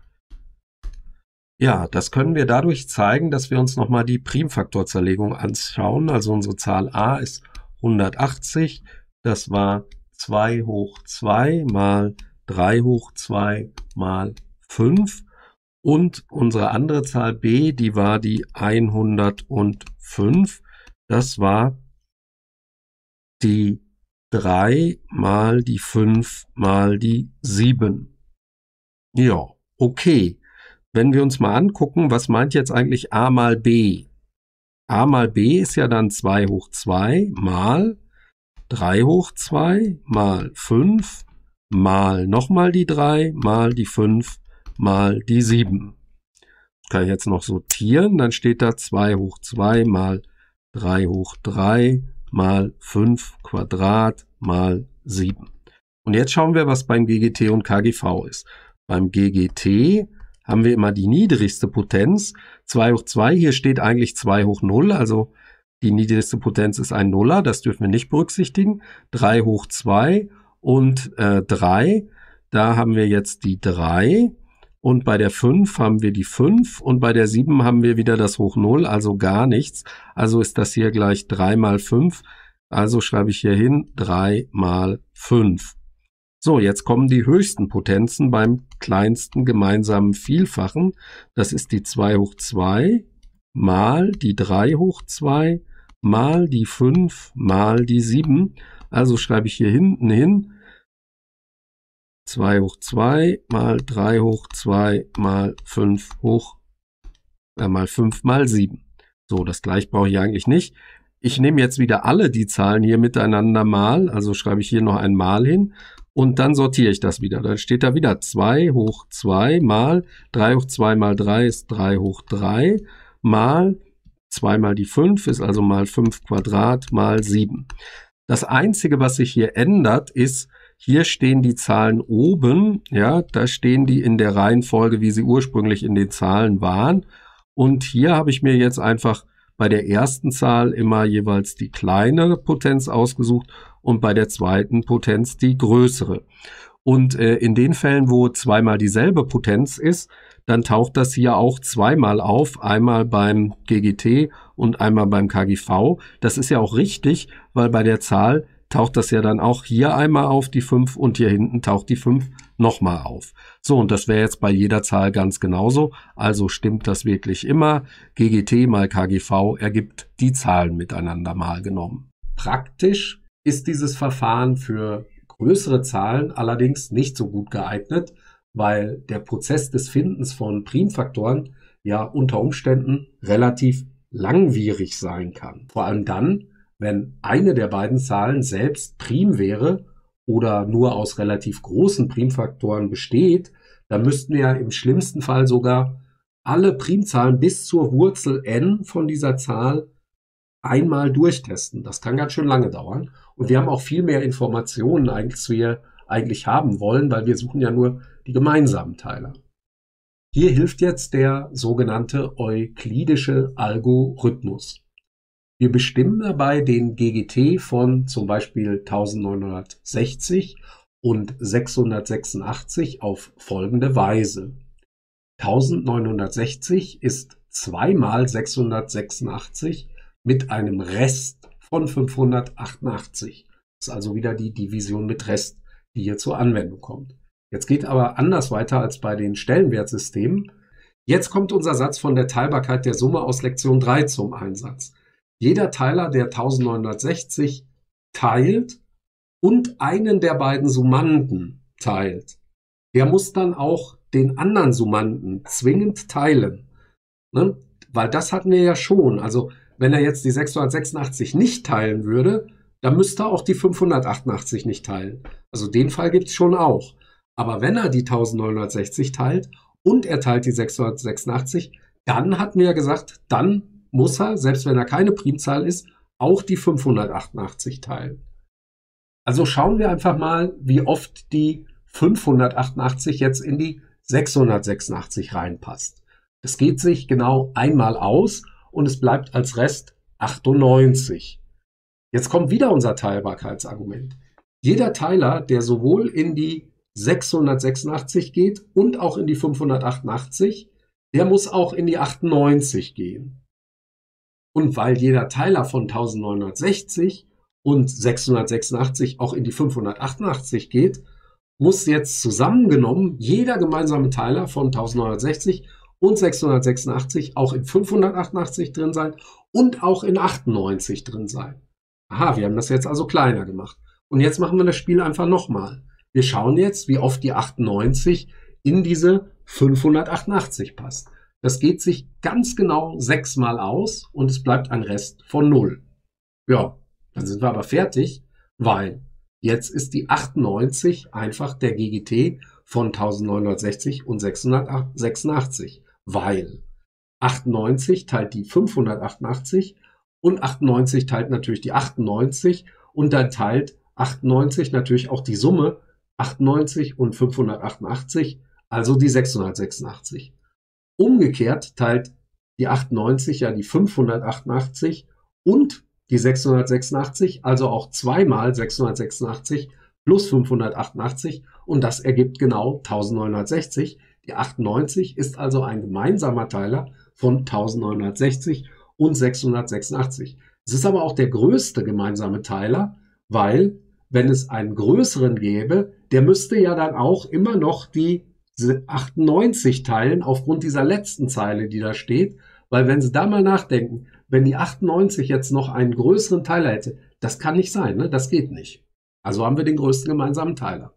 Ja, das können wir dadurch zeigen, dass wir uns nochmal die Primfaktorzerlegung anschauen. Also unsere Zahl a ist 180. Das war 2 hoch 2 mal 3 hoch 2 mal 5. Und unsere andere Zahl b, die war die 105. Das war die 3 mal die 5 mal die 7. Ja, okay. Wenn wir uns mal angucken, was meint jetzt eigentlich a mal b? a mal b ist ja dann 2 hoch 2 mal 3 hoch 2 mal 5 mal nochmal die 3 mal die 5 mal die 7. Das kann ich jetzt noch sortieren, dann steht da 2 hoch 2 mal 3 hoch 3 mal 5 Quadrat mal 7. Und jetzt schauen wir, was beim GGT und KGV ist. Beim GGT haben wir immer die niedrigste Potenz. 2 hoch 2, hier steht eigentlich 2 hoch 0, also die niedrigste Potenz ist ein Nuller, das dürfen wir nicht berücksichtigen. 3 hoch 2 und äh, 3, da haben wir jetzt die 3 und bei der 5 haben wir die 5 und bei der 7 haben wir wieder das hoch 0, also gar nichts. Also ist das hier gleich 3 mal 5, also schreibe ich hier hin 3 mal 5. So, jetzt kommen die höchsten Potenzen beim kleinsten gemeinsamen Vielfachen. Das ist die 2 hoch 2 mal die 3 hoch 2 mal die 5 mal die 7. Also schreibe ich hier hinten hin 2 hoch 2 mal 3 hoch 2 mal 5 hoch äh, mal 5 mal 7. So, das gleich brauche ich eigentlich nicht. Ich nehme jetzt wieder alle die Zahlen hier miteinander mal, also schreibe ich hier noch ein Mal hin und dann sortiere ich das wieder. Dann steht da wieder 2 hoch 2 mal 3 hoch 2 mal 3 ist 3 hoch 3 mal 2 mal die 5 ist also mal 5 Quadrat mal 7. Das Einzige, was sich hier ändert, ist, hier stehen die Zahlen oben, ja, da stehen die in der Reihenfolge, wie sie ursprünglich in den Zahlen waren. Und hier habe ich mir jetzt einfach bei der ersten Zahl immer jeweils die kleine Potenz ausgesucht und bei der zweiten Potenz die größere. Und äh, in den Fällen, wo zweimal dieselbe Potenz ist, dann taucht das hier auch zweimal auf, einmal beim GGT und einmal beim KGV. Das ist ja auch richtig, weil bei der Zahl taucht das ja dann auch hier einmal auf, die 5, und hier hinten taucht die 5 nochmal auf. So, und das wäre jetzt bei jeder Zahl ganz genauso. Also stimmt das wirklich immer. GGT mal KGV ergibt die Zahlen miteinander mal genommen. Praktisch ist dieses Verfahren für größere Zahlen allerdings nicht so gut geeignet, weil der Prozess des Findens von Primfaktoren ja unter Umständen relativ langwierig sein kann. Vor allem dann, wenn eine der beiden Zahlen selbst prim wäre oder nur aus relativ großen Primfaktoren besteht, dann müssten wir im schlimmsten Fall sogar alle Primzahlen bis zur Wurzel n von dieser Zahl einmal durchtesten. Das kann ganz schön lange dauern. Und wir haben auch viel mehr Informationen, als wir eigentlich haben wollen, weil wir suchen ja nur die gemeinsamen Teiler. Hier hilft jetzt der sogenannte euklidische Algorithmus. Wir bestimmen dabei den GGT von zum Beispiel 1960 und 686 auf folgende Weise. 1960 ist 2 mal 686 mit einem Rest von 588. Das ist also wieder die Division mit Rest, die hier zur Anwendung kommt. Jetzt geht aber anders weiter als bei den Stellenwertsystemen. Jetzt kommt unser Satz von der Teilbarkeit der Summe aus Lektion 3 zum Einsatz. Jeder Teiler, der 1960 teilt und einen der beiden Summanden teilt, der muss dann auch den anderen Summanden zwingend teilen. Ne? Weil das hatten wir ja schon. Also wenn er jetzt die 686 nicht teilen würde, dann müsste er auch die 588 nicht teilen. Also den Fall gibt es schon auch. Aber wenn er die 1960 teilt und er teilt die 686, dann hatten wir ja gesagt, dann muss er, selbst wenn er keine Primzahl ist, auch die 588 teilen. Also schauen wir einfach mal, wie oft die 588 jetzt in die 686 reinpasst. Das geht sich genau einmal aus und es bleibt als Rest 98. Jetzt kommt wieder unser Teilbarkeitsargument. Jeder Teiler, der sowohl in die 686 geht und auch in die 588, der muss auch in die 98 gehen. Und weil jeder Teiler von 1960 und 686 auch in die 588 geht, muss jetzt zusammengenommen jeder gemeinsame Teiler von 1960 und 686 auch in 588 drin sein und auch in 98 drin sein. Aha, wir haben das jetzt also kleiner gemacht. Und jetzt machen wir das Spiel einfach nochmal. Wir schauen jetzt, wie oft die 98 in diese 588 passt. Das geht sich ganz genau sechsmal aus und es bleibt ein Rest von 0. Ja, dann sind wir aber fertig, weil jetzt ist die 98 einfach der GGT von 1960 und 686, weil 98 teilt die 588 und 98 teilt natürlich die 98 und dann teilt 98 natürlich auch die Summe 98 und 588, also die 686. Umgekehrt teilt die 98 ja die 588 und die 686, also auch zweimal 686 plus 588 und das ergibt genau 1960. Die 98 ist also ein gemeinsamer Teiler von 1960 und 686. Es ist aber auch der größte gemeinsame Teiler, weil wenn es einen größeren gäbe, der müsste ja dann auch immer noch die 98 teilen aufgrund dieser letzten Zeile, die da steht. Weil wenn Sie da mal nachdenken, wenn die 98 jetzt noch einen größeren Teiler hätte, das kann nicht sein, ne? das geht nicht. Also haben wir den größten gemeinsamen Teiler.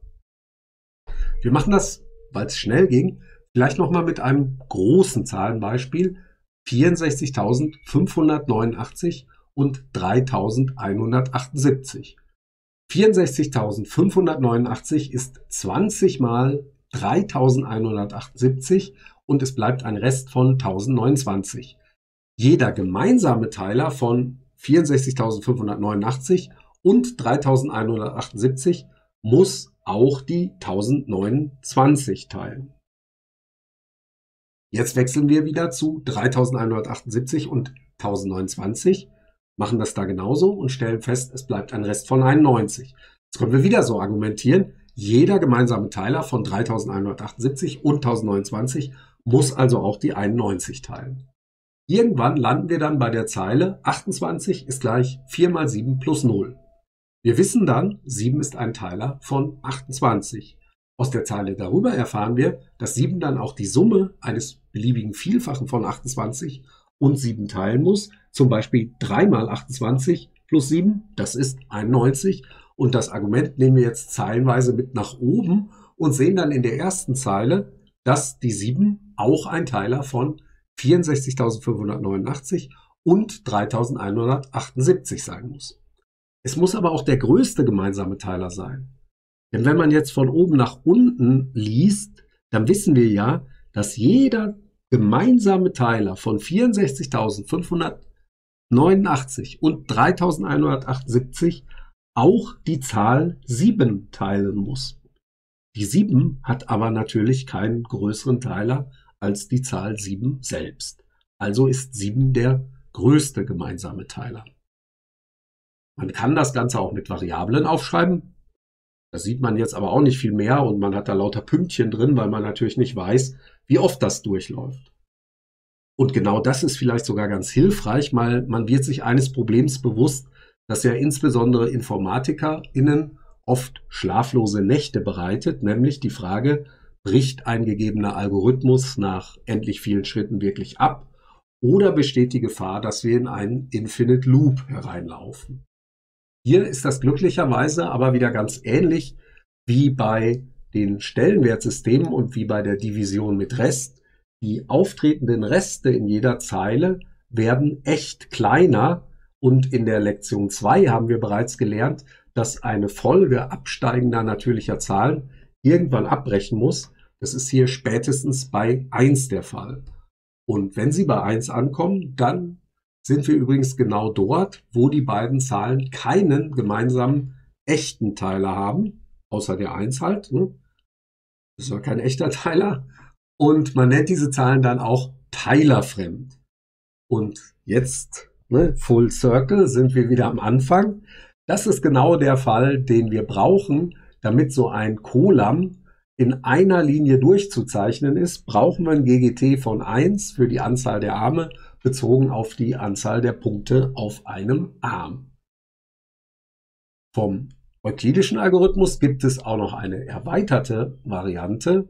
Wir machen das, weil es schnell ging, vielleicht nochmal mit einem großen Zahlenbeispiel. 64.589 und 3.178. 64.589 ist 20 mal 3.178 und es bleibt ein Rest von 1.029. Jeder gemeinsame Teiler von 64.589 und 3.178 muss auch die 1029 teilen. Jetzt wechseln wir wieder zu 3178 und 1029 machen das da genauso und stellen fest, es bleibt ein Rest von 91. Jetzt können wir wieder so argumentieren, jeder gemeinsame Teiler von 3178 und 1029 muss also auch die 91 teilen. Irgendwann landen wir dann bei der Zeile 28 ist gleich 4 mal 7 plus 0. Wir wissen dann, 7 ist ein Teiler von 28. Aus der Zeile darüber erfahren wir, dass 7 dann auch die Summe eines beliebigen Vielfachen von 28 und 7 teilen muss. Zum Beispiel 3 mal 28 plus 7, das ist 91. Und das Argument nehmen wir jetzt zeilenweise mit nach oben und sehen dann in der ersten Zeile, dass die 7 auch ein Teiler von 64.589 und 3.178 sein muss. Es muss aber auch der größte gemeinsame Teiler sein. Denn wenn man jetzt von oben nach unten liest, dann wissen wir ja, dass jeder gemeinsame Teiler von 64.589 und 3.178 auch die Zahl 7 teilen muss. Die 7 hat aber natürlich keinen größeren Teiler als die Zahl 7 selbst. Also ist 7 der größte gemeinsame Teiler. Man kann das Ganze auch mit Variablen aufschreiben. Da sieht man jetzt aber auch nicht viel mehr und man hat da lauter Pünktchen drin, weil man natürlich nicht weiß, wie oft das durchläuft. Und genau das ist vielleicht sogar ganz hilfreich, weil man wird sich eines Problems bewusst, dass ja insbesondere InformatikerInnen oft schlaflose Nächte bereitet, nämlich die Frage, bricht ein gegebener Algorithmus nach endlich vielen Schritten wirklich ab oder besteht die Gefahr, dass wir in einen Infinite Loop hereinlaufen. Hier ist das glücklicherweise aber wieder ganz ähnlich wie bei den Stellenwertsystemen und wie bei der Division mit Rest. Die auftretenden Reste in jeder Zeile werden echt kleiner und in der Lektion 2 haben wir bereits gelernt, dass eine Folge absteigender natürlicher Zahlen irgendwann abbrechen muss. Das ist hier spätestens bei 1 der Fall. Und wenn Sie bei 1 ankommen, dann sind wir übrigens genau dort, wo die beiden Zahlen keinen gemeinsamen echten Teiler haben, außer der 1 halt. Ne? Das ja kein echter Teiler. Und man nennt diese Zahlen dann auch teilerfremd. Und jetzt, ne, Full Circle, sind wir wieder am Anfang. Das ist genau der Fall, den wir brauchen, damit so ein Kolam in einer Linie durchzuzeichnen ist, brauchen wir ein GGT von 1 für die Anzahl der Arme bezogen auf die Anzahl der Punkte auf einem Arm. Vom euklidischen Algorithmus gibt es auch noch eine erweiterte Variante.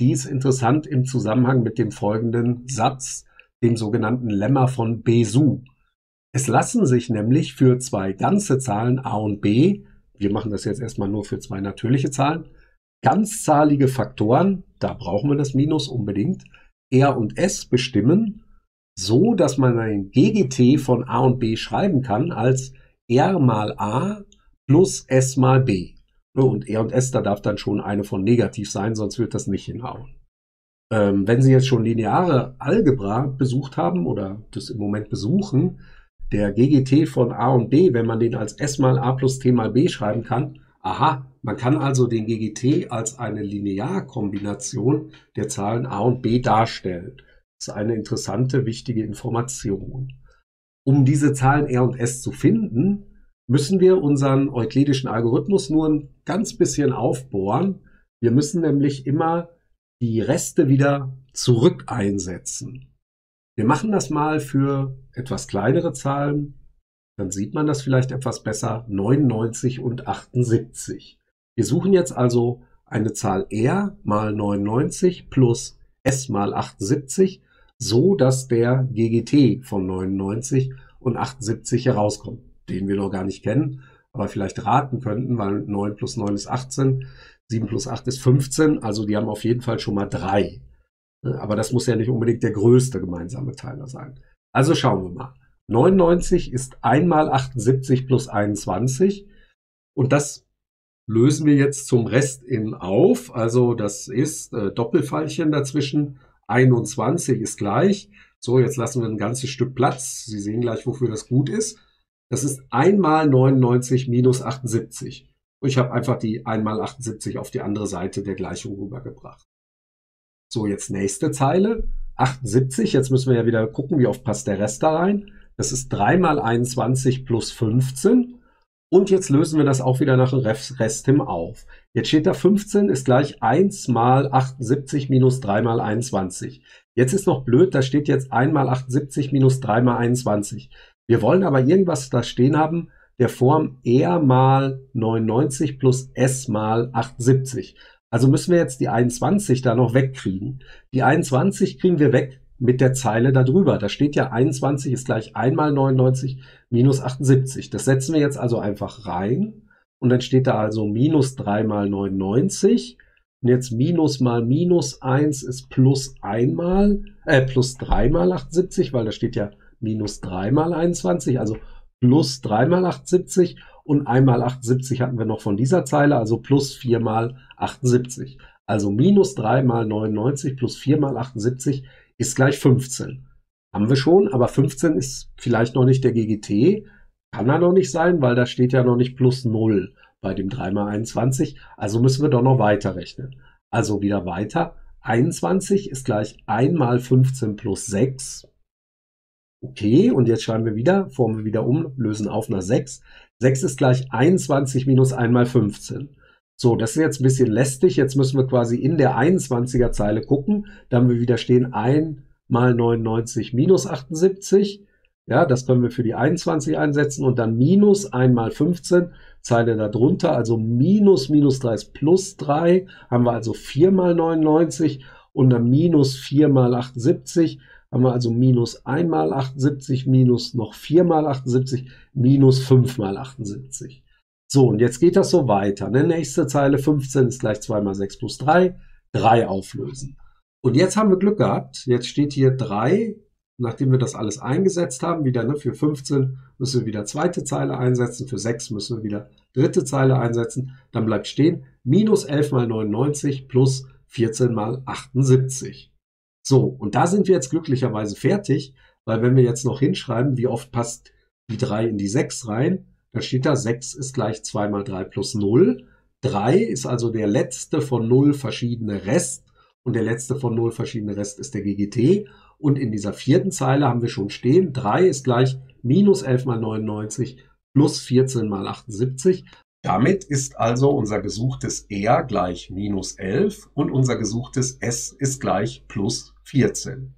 Die ist interessant im Zusammenhang mit dem folgenden Satz, dem sogenannten Lemma von Bezout. Es lassen sich nämlich für zwei ganze Zahlen a und b, wir machen das jetzt erstmal nur für zwei natürliche Zahlen, ganzzahlige Faktoren, da brauchen wir das Minus unbedingt, R und S bestimmen, so dass man ein GGT von A und B schreiben kann als R mal A plus S mal B. Und R und S, da darf dann schon eine von negativ sein, sonst wird das nicht hinhauen. Ähm, wenn Sie jetzt schon lineare Algebra besucht haben oder das im Moment besuchen, der GGT von A und B, wenn man den als S mal A plus T mal B schreiben kann, aha, man kann also den GGT als eine Linearkombination der Zahlen a und b darstellen. Das ist eine interessante, wichtige Information. Um diese Zahlen r und s zu finden, müssen wir unseren euklidischen Algorithmus nur ein ganz bisschen aufbohren. Wir müssen nämlich immer die Reste wieder zurück einsetzen. Wir machen das mal für etwas kleinere Zahlen, dann sieht man das vielleicht etwas besser, 99 und 78. Wir suchen jetzt also eine Zahl R mal 99 plus S mal 78, so dass der GGT von 99 und 78 herauskommt, den wir noch gar nicht kennen, aber vielleicht raten könnten, weil 9 plus 9 ist 18, 7 plus 8 ist 15, also die haben auf jeden Fall schon mal drei. Aber das muss ja nicht unbedingt der größte gemeinsame Teiler sein. Also schauen wir mal. 99 ist einmal 78 plus 21. Und das lösen wir jetzt zum Rest in auf. Also das ist äh, Doppelfallchen dazwischen. 21 ist gleich. So, jetzt lassen wir ein ganzes Stück Platz. Sie sehen gleich, wofür das gut ist. Das ist einmal 99 minus 78. Und ich habe einfach die einmal 78 auf die andere Seite der Gleichung rübergebracht. So, jetzt nächste Zeile. 78. Jetzt müssen wir ja wieder gucken, wie oft passt der Rest da rein. Das ist 3 mal 21 plus 15. Und jetzt lösen wir das auch wieder nach dem Restim auf. Jetzt steht da 15 ist gleich 1 mal 78 minus 3 mal 21. Jetzt ist noch blöd, da steht jetzt 1 mal 78 minus 3 mal 21. Wir wollen aber irgendwas da stehen haben, der Form R mal 99 plus S mal 78. Also müssen wir jetzt die 21 da noch wegkriegen. Die 21 kriegen wir weg, mit der Zeile darüber. Da steht ja 21 ist gleich 1 mal 99 minus 78. Das setzen wir jetzt also einfach rein. Und dann steht da also minus 3 mal 99. Und jetzt minus mal minus 1 ist plus 1 mal, äh, plus 3 mal 78, weil da steht ja minus 3 mal 21, also plus 3 mal 78 und 1 mal 78 hatten wir noch von dieser Zeile, also plus 4 mal 78. Also minus 3 mal 99 plus 4 mal 78 ist gleich 15. Haben wir schon, aber 15 ist vielleicht noch nicht der GGT. Kann er noch nicht sein, weil da steht ja noch nicht plus 0 bei dem 3 mal 21. Also müssen wir doch noch weiter rechnen. Also wieder weiter. 21 ist gleich 1 mal 15 plus 6. Okay, und jetzt schreiben wir wieder, formen wir wieder um, lösen auf nach 6. 6 ist gleich 21 minus 1 mal 15. So, das ist jetzt ein bisschen lästig. Jetzt müssen wir quasi in der 21er Zeile gucken. Da haben wir wieder stehen 1 mal 99 minus 78. Ja, das können wir für die 21 einsetzen und dann minus 1 mal 15, Zeile darunter, also minus minus 3 ist plus 3, haben wir also 4 mal 99 und dann minus 4 mal 78, haben wir also minus 1 mal 78, minus noch 4 mal 78, minus 5 mal 78. So, und jetzt geht das so weiter. Ne? Nächste Zeile 15 ist gleich 2 mal 6 plus 3, 3 auflösen. Und jetzt haben wir Glück gehabt. Jetzt steht hier 3 nachdem wir das alles eingesetzt haben, wieder ne, für 15 müssen wir wieder zweite Zeile einsetzen, für 6 müssen wir wieder dritte Zeile einsetzen, dann bleibt stehen minus 11 mal 99 plus 14 mal 78. So, und da sind wir jetzt glücklicherweise fertig, weil wenn wir jetzt noch hinschreiben, wie oft passt die 3 in die 6 rein, dann steht da 6 ist gleich 2 mal 3 plus 0. 3 ist also der letzte von 0 verschiedene Rest und der letzte von 0 verschiedene Rest ist der GGT und in dieser vierten Zeile haben wir schon stehen, 3 ist gleich minus 11 mal 99 plus 14 mal 78. Damit ist also unser gesuchtes R gleich minus 11 und unser gesuchtes S ist gleich plus 14.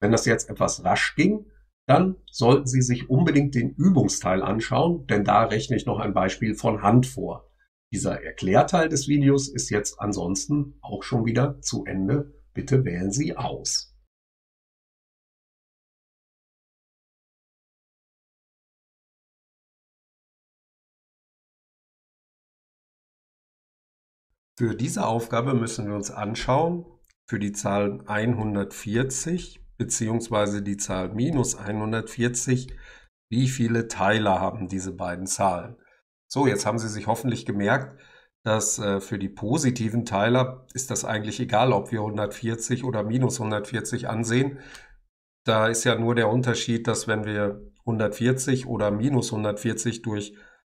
Wenn das jetzt etwas rasch ging, dann sollten Sie sich unbedingt den Übungsteil anschauen, denn da rechne ich noch ein Beispiel von Hand vor. Dieser Erklärteil des Videos ist jetzt ansonsten auch schon wieder zu Ende. Bitte wählen Sie aus. Für diese Aufgabe müssen wir uns anschauen, für die Zahl 140 bzw. die Zahl minus 140, wie viele Teiler haben diese beiden Zahlen. So, jetzt haben Sie sich hoffentlich gemerkt, dass äh, für die positiven Teiler ist das eigentlich egal, ob wir 140 oder minus 140 ansehen. Da ist ja nur der Unterschied, dass wenn wir 140 oder minus 140 durch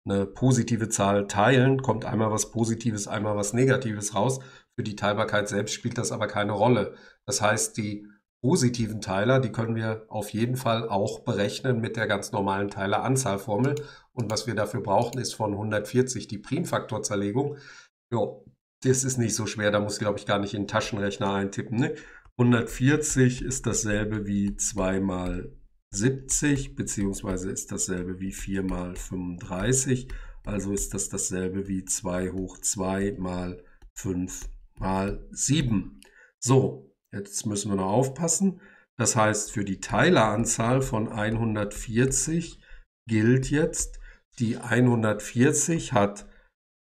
eine positive Zahl teilen, kommt einmal was Positives, einmal was Negatives raus. Für die Teilbarkeit selbst spielt das aber keine Rolle. Das heißt, die positiven Teiler, die können wir auf jeden Fall auch berechnen mit der ganz normalen Teileranzahlformel. Und was wir dafür brauchen, ist von 140 die Primfaktorzerlegung. Ja, das ist nicht so schwer, da muss ich, glaube ich, gar nicht in den Taschenrechner eintippen. Ne? 140 ist dasselbe wie 2 mal 70, beziehungsweise ist dasselbe wie 4 mal 35, also ist das dasselbe wie 2 hoch 2 mal 5 mal 7. So, jetzt müssen wir noch aufpassen. Das heißt, für die Teileranzahl von 140 gilt jetzt, die 140 hat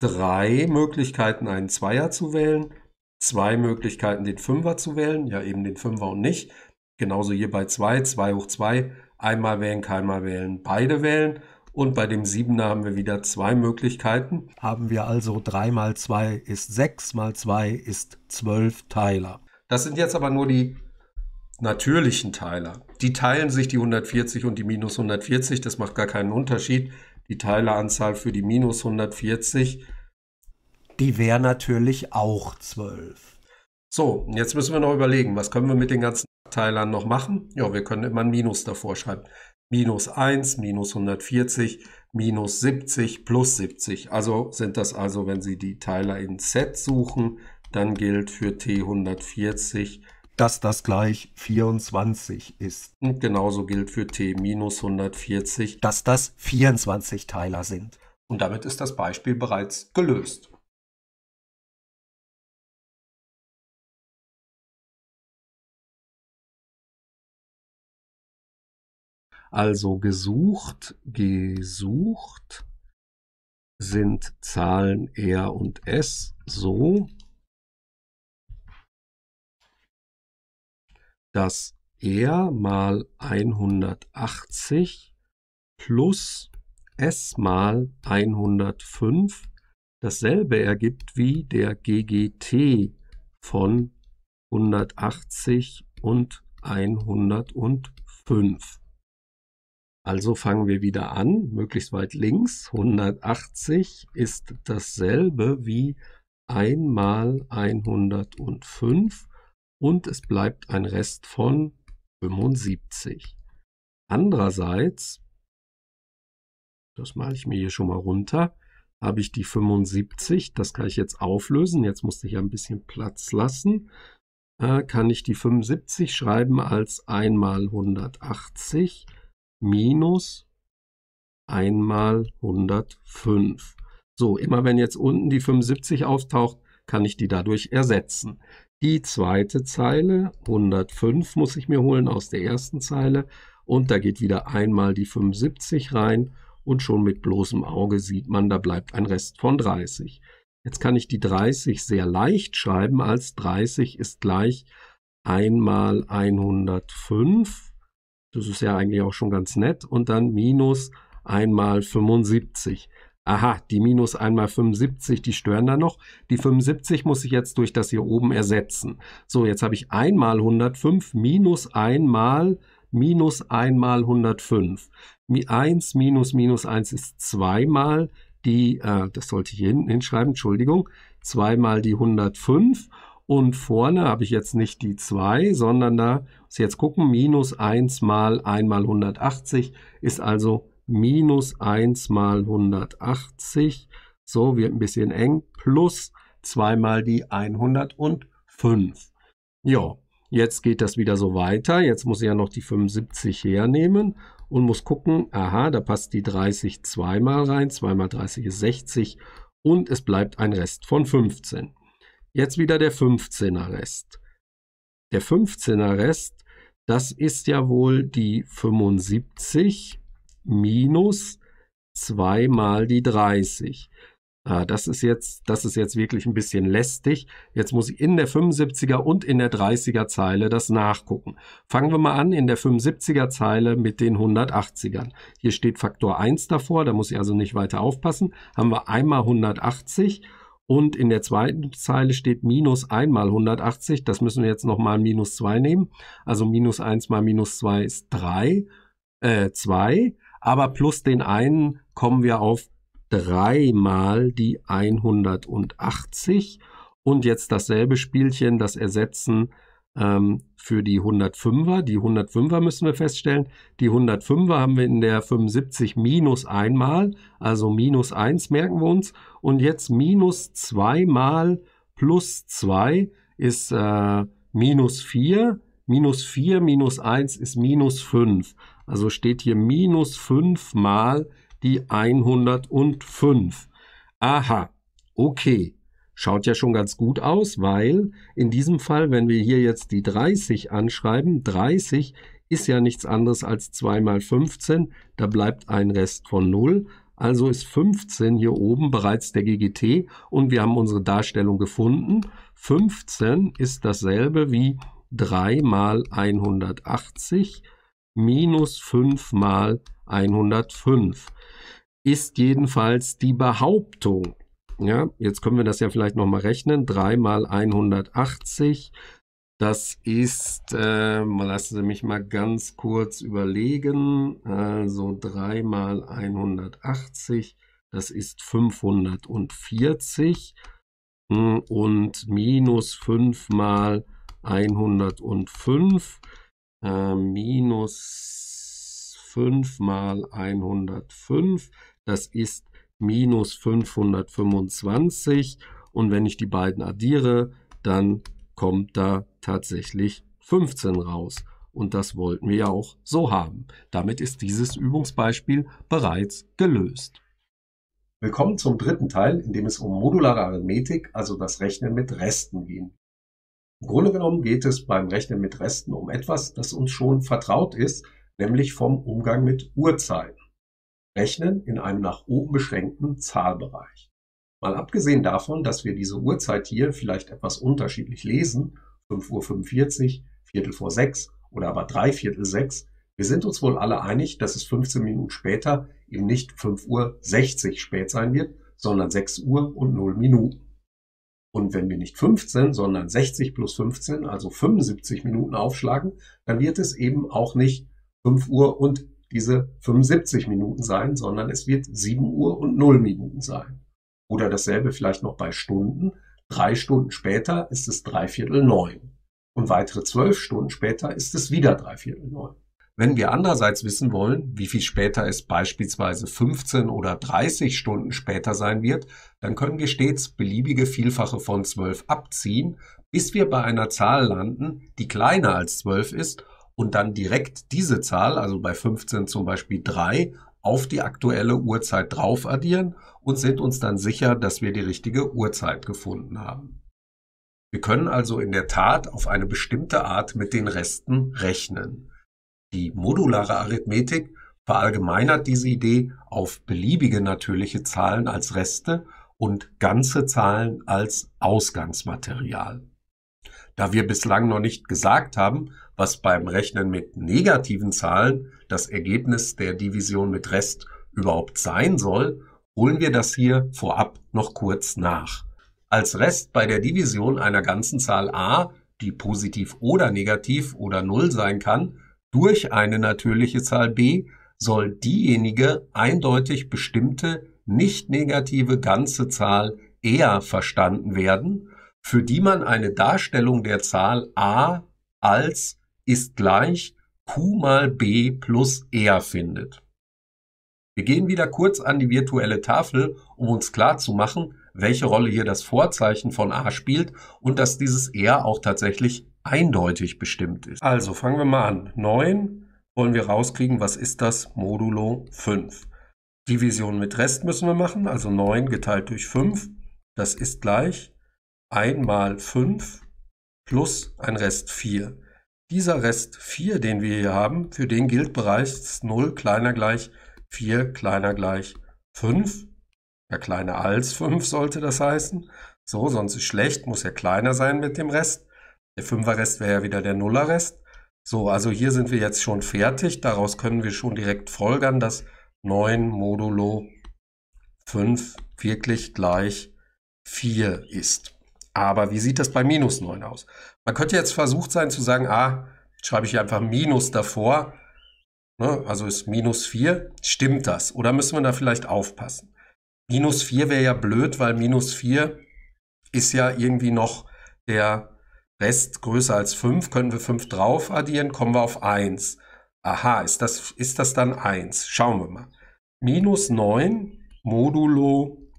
drei Möglichkeiten, einen Zweier zu wählen, zwei Möglichkeiten, den Fünfer zu wählen, ja eben den Fünfer und nicht. Genauso hier bei 2, 2 hoch 2, einmal wählen, keinmal wählen, beide wählen. Und bei dem 7er haben wir wieder zwei Möglichkeiten. Haben wir also 3 mal 2 ist 6 mal 2 ist 12 Teiler. Das sind jetzt aber nur die natürlichen Teiler. Die teilen sich die 140 und die minus 140, das macht gar keinen Unterschied. Die Teileranzahl für die minus 140, die wäre natürlich auch 12. So, jetzt müssen wir noch überlegen, was können wir mit den ganzen Teilern noch machen? Ja, wir können immer ein Minus davor schreiben. Minus 1, minus 140, minus 70, plus 70. Also sind das also, wenn Sie die Teiler in Set suchen, dann gilt für T140, dass das gleich 24 ist. Und genauso gilt für T minus 140, dass das 24 Teiler sind. Und damit ist das Beispiel bereits gelöst. Also gesucht, gesucht sind Zahlen R und S. So, dass R mal 180 plus S mal 105 dasselbe ergibt wie der GGT von 180 und 105. Also fangen wir wieder an, möglichst weit links. 180 ist dasselbe wie 1 mal 105 und es bleibt ein Rest von 75. Andererseits, das male ich mir hier schon mal runter, habe ich die 75, das kann ich jetzt auflösen, jetzt musste ich ein bisschen Platz lassen, äh, kann ich die 75 schreiben als 1 mal 180 minus einmal 105. So, immer wenn jetzt unten die 75 auftaucht, kann ich die dadurch ersetzen. Die zweite Zeile, 105 muss ich mir holen aus der ersten Zeile und da geht wieder einmal die 75 rein und schon mit bloßem Auge sieht man, da bleibt ein Rest von 30. Jetzt kann ich die 30 sehr leicht schreiben, als 30 ist gleich einmal 105. Das ist ja eigentlich auch schon ganz nett. Und dann minus einmal 75. Aha, die minus einmal 75, die stören da noch. Die 75 muss ich jetzt durch das hier oben ersetzen. So, jetzt habe ich einmal 105 minus einmal minus einmal 105. 1 minus minus 1 ist zweimal die, äh, das sollte ich hier hinten hinschreiben, Entschuldigung, zweimal die 105 und vorne habe ich jetzt nicht die 2, sondern da muss ich jetzt gucken, minus 1 mal 1 mal 180 ist also minus 1 mal 180, so wird ein bisschen eng, plus 2 mal die 105. Ja, jetzt geht das wieder so weiter. Jetzt muss ich ja noch die 75 hernehmen und muss gucken, aha, da passt die 30 zweimal rein, 2 mal 30 ist 60 und es bleibt ein Rest von 15. Jetzt wieder der 15er Rest. Der 15er Rest, das ist ja wohl die 75 minus 2 mal die 30. Ah, das ist jetzt, das ist jetzt wirklich ein bisschen lästig. Jetzt muss ich in der 75er und in der 30er Zeile das nachgucken. Fangen wir mal an in der 75er Zeile mit den 180ern. Hier steht Faktor 1 davor, da muss ich also nicht weiter aufpassen. Haben wir einmal 180 und in der zweiten Zeile steht minus 1 mal 180. Das müssen wir jetzt nochmal minus 2 nehmen. Also minus 1 mal minus 2 ist 3, äh, 2 aber plus den einen kommen wir auf dreimal die 180 und jetzt dasselbe Spielchen, das Ersetzen ähm, für die 105er. Die 105er müssen wir feststellen. Die 105er haben wir in der 75 minus einmal, also minus 1 merken wir uns. Und jetzt minus 2 mal plus 2 ist äh, minus 4. Minus 4 minus 1 ist minus 5. Also steht hier minus 5 mal die 105. Aha, okay. Schaut ja schon ganz gut aus, weil in diesem Fall, wenn wir hier jetzt die 30 anschreiben, 30 ist ja nichts anderes als 2 mal 15, da bleibt ein Rest von 0. Also ist 15 hier oben bereits der GGT und wir haben unsere Darstellung gefunden. 15 ist dasselbe wie 3 mal 180 minus 5 mal 105 ist jedenfalls die Behauptung. Ja, jetzt können wir das ja vielleicht nochmal rechnen. 3 mal 180, das ist, äh, lassen Sie mich mal ganz kurz überlegen. Also 3 mal 180, das ist 540 hm, und minus 5 mal 105 äh, minus 5 mal 105, das ist minus 525 und wenn ich die beiden addiere, dann kommt da tatsächlich 15 raus. Und das wollten wir ja auch so haben. Damit ist dieses Übungsbeispiel bereits gelöst. Willkommen zum dritten Teil, in dem es um modulare Arithmetik, also das Rechnen mit Resten ging. Im Grunde genommen geht es beim Rechnen mit Resten um etwas, das uns schon vertraut ist, nämlich vom Umgang mit Uhrzeiten. Rechnen in einem nach oben beschränkten Zahlbereich. Mal abgesehen davon, dass wir diese Uhrzeit hier vielleicht etwas unterschiedlich lesen, 5.45 Uhr, Viertel vor sechs oder aber drei Viertel sechs, wir sind uns wohl alle einig, dass es 15 Minuten später eben nicht 5.60 Uhr spät sein wird, sondern 6 Uhr und 0 Minuten. Und wenn wir nicht 15, sondern 60 plus 15, also 75 Minuten aufschlagen, dann wird es eben auch nicht 5 Uhr und diese 75 Minuten sein, sondern es wird 7 Uhr und 0 Minuten sein. Oder dasselbe vielleicht noch bei Stunden. Drei Stunden später ist es dreiviertel neun. Und weitere zwölf Stunden später ist es wieder dreiviertel neun. Wenn wir andererseits wissen wollen, wie viel später es beispielsweise 15 oder 30 Stunden später sein wird, dann können wir stets beliebige Vielfache von 12 abziehen, bis wir bei einer Zahl landen, die kleiner als 12 ist und dann direkt diese Zahl, also bei 15 zum Beispiel 3, auf die aktuelle Uhrzeit drauf addieren und sind uns dann sicher, dass wir die richtige Uhrzeit gefunden haben. Wir können also in der Tat auf eine bestimmte Art mit den Resten rechnen. Die modulare Arithmetik verallgemeinert diese Idee auf beliebige natürliche Zahlen als Reste und ganze Zahlen als Ausgangsmaterial. Da wir bislang noch nicht gesagt haben, was beim Rechnen mit negativen Zahlen das Ergebnis der Division mit Rest überhaupt sein soll, holen wir das hier vorab noch kurz nach. Als Rest bei der Division einer ganzen Zahl a, die positiv oder negativ oder null sein kann, durch eine natürliche Zahl b, soll diejenige eindeutig bestimmte nicht negative ganze Zahl eher verstanden werden, für die man eine Darstellung der Zahl a als ist gleich q mal b plus r findet. Wir gehen wieder kurz an die virtuelle Tafel, um uns klar zu machen, welche Rolle hier das Vorzeichen von a spielt und dass dieses r auch tatsächlich eindeutig bestimmt ist. Also fangen wir mal an. 9 wollen wir rauskriegen, was ist das modulo 5. Division mit Rest müssen wir machen, also 9 geteilt durch 5. Das ist gleich 1 mal 5 plus ein Rest 4. Dieser Rest 4, den wir hier haben, für den gilt bereits 0 kleiner gleich 4 kleiner gleich 5. Ja, kleiner als 5 sollte das heißen. So, sonst ist schlecht, muss ja kleiner sein mit dem Rest. Der 5er Rest wäre ja wieder der 0er Rest. So, also hier sind wir jetzt schon fertig. Daraus können wir schon direkt folgern, dass 9 modulo 5 wirklich gleich 4 ist. Aber wie sieht das bei minus 9 aus? Man könnte jetzt versucht sein zu sagen, ah, schreibe ich hier einfach Minus davor, ne, also ist minus 4, stimmt das? Oder müssen wir da vielleicht aufpassen? Minus 4 wäre ja blöd, weil minus 4 ist ja irgendwie noch der Rest größer als 5, können wir 5 drauf addieren, kommen wir auf 1. Aha, ist das, ist das dann 1? Schauen wir mal. Minus 9 modulo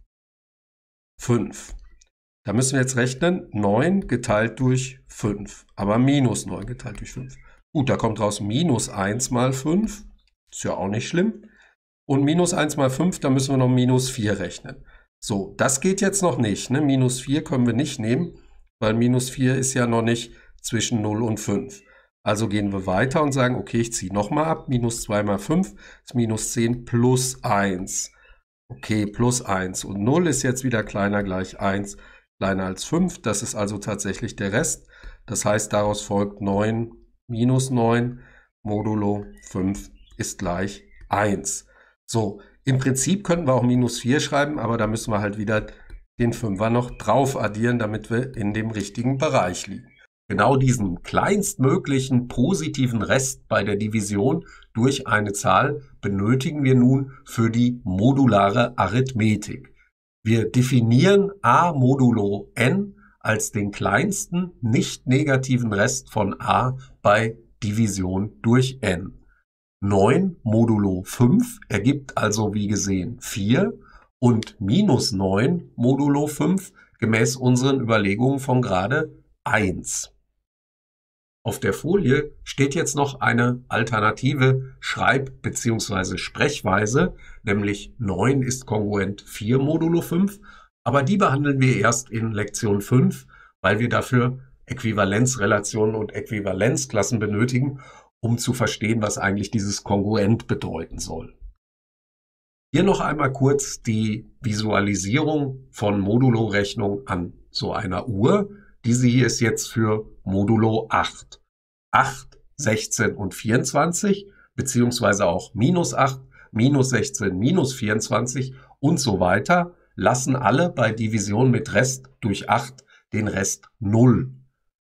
5. Da müssen wir jetzt rechnen, 9 geteilt durch 5, aber minus 9 geteilt durch 5. Gut, da kommt raus minus 1 mal 5, ist ja auch nicht schlimm. Und minus 1 mal 5, da müssen wir noch minus 4 rechnen. So, das geht jetzt noch nicht. Ne? Minus 4 können wir nicht nehmen, weil minus 4 ist ja noch nicht zwischen 0 und 5. Also gehen wir weiter und sagen, okay, ich ziehe nochmal ab. Minus 2 mal 5 ist minus 10 plus 1. Okay, plus 1. Und 0 ist jetzt wieder kleiner gleich 1 kleiner als 5. Das ist also tatsächlich der Rest. Das heißt, daraus folgt 9 minus 9 modulo 5 ist gleich 1. So, im Prinzip könnten wir auch minus 4 schreiben, aber da müssen wir halt wieder den 5er noch drauf addieren, damit wir in dem richtigen Bereich liegen. Genau diesen kleinstmöglichen positiven Rest bei der Division durch eine Zahl benötigen wir nun für die modulare Arithmetik. Wir definieren a modulo n als den kleinsten nicht negativen Rest von a bei Division durch n. 9 modulo 5 ergibt also wie gesehen 4 und minus 9 modulo 5 gemäß unseren Überlegungen von gerade 1. Auf der Folie steht jetzt noch eine alternative Schreib- bzw. Sprechweise, nämlich 9 ist kongruent 4 modulo 5, aber die behandeln wir erst in Lektion 5, weil wir dafür Äquivalenzrelationen und Äquivalenzklassen benötigen, um zu verstehen, was eigentlich dieses Kongruent bedeuten soll. Hier noch einmal kurz die Visualisierung von Modulo-Rechnung an so einer Uhr. Diese hier ist jetzt für Modulo 8. 8, 16 und 24, beziehungsweise auch minus 8, minus 16, minus 24 und so weiter, lassen alle bei Division mit Rest durch 8 den Rest 0.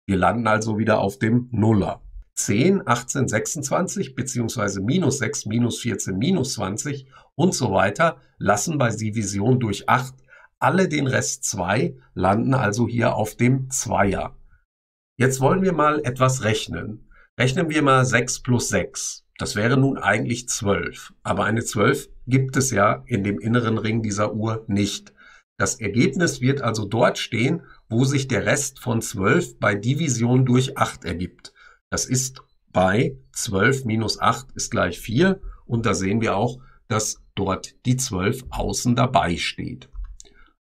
Wir landen also wieder auf dem Nuller. 10, 18, 26 beziehungsweise minus 6, minus 14, minus 20 und so weiter lassen bei Division durch 8 alle den Rest 2, landen also hier auf dem Zweier. Jetzt wollen wir mal etwas rechnen. Rechnen wir mal 6 plus 6. Das wäre nun eigentlich 12. Aber eine 12 gibt es ja in dem inneren Ring dieser Uhr nicht. Das Ergebnis wird also dort stehen, wo sich der Rest von 12 bei Division durch 8 ergibt. Das ist bei 12 minus 8 ist gleich 4 und da sehen wir auch, dass dort die 12 außen dabei steht.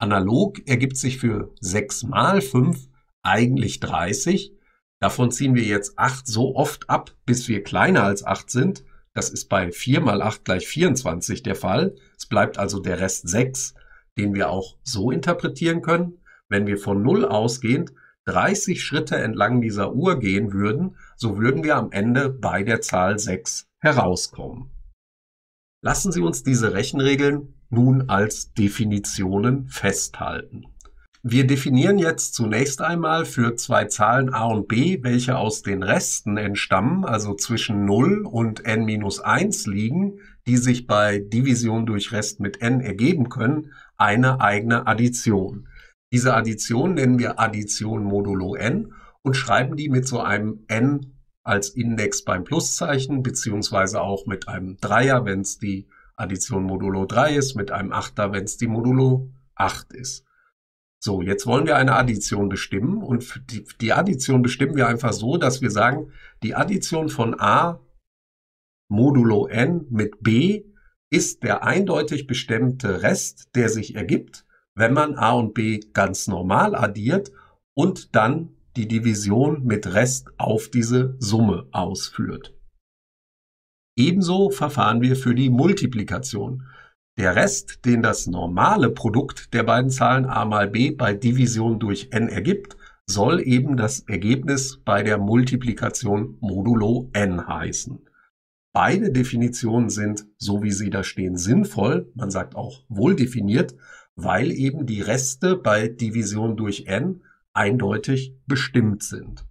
Analog ergibt sich für 6 mal 5 eigentlich 30. Davon ziehen wir jetzt 8 so oft ab, bis wir kleiner als 8 sind. Das ist bei 4 mal 8 gleich 24 der Fall. Es bleibt also der Rest 6, den wir auch so interpretieren können. Wenn wir von 0 ausgehend 30 Schritte entlang dieser Uhr gehen würden, so würden wir am Ende bei der Zahl 6 herauskommen. Lassen Sie uns diese Rechenregeln nun als Definitionen festhalten. Wir definieren jetzt zunächst einmal für zwei Zahlen a und b, welche aus den Resten entstammen, also zwischen 0 und n minus 1 liegen, die sich bei Division durch Rest mit n ergeben können, eine eigene Addition. Diese Addition nennen wir Addition modulo n und schreiben die mit so einem n als Index beim Pluszeichen, beziehungsweise auch mit einem Dreier, wenn es die Addition modulo 3 ist, mit einem Achter, wenn es die modulo 8 ist. So, jetzt wollen wir eine Addition bestimmen und die, die Addition bestimmen wir einfach so, dass wir sagen, die Addition von a modulo n mit b ist der eindeutig bestimmte Rest, der sich ergibt, wenn man a und b ganz normal addiert und dann die Division mit Rest auf diese Summe ausführt. Ebenso verfahren wir für die Multiplikation. Der Rest, den das normale Produkt der beiden Zahlen a mal b bei Division durch n ergibt, soll eben das Ergebnis bei der Multiplikation modulo n heißen. Beide Definitionen sind, so wie sie da stehen, sinnvoll, man sagt auch wohl definiert, weil eben die Reste bei Division durch n eindeutig bestimmt sind.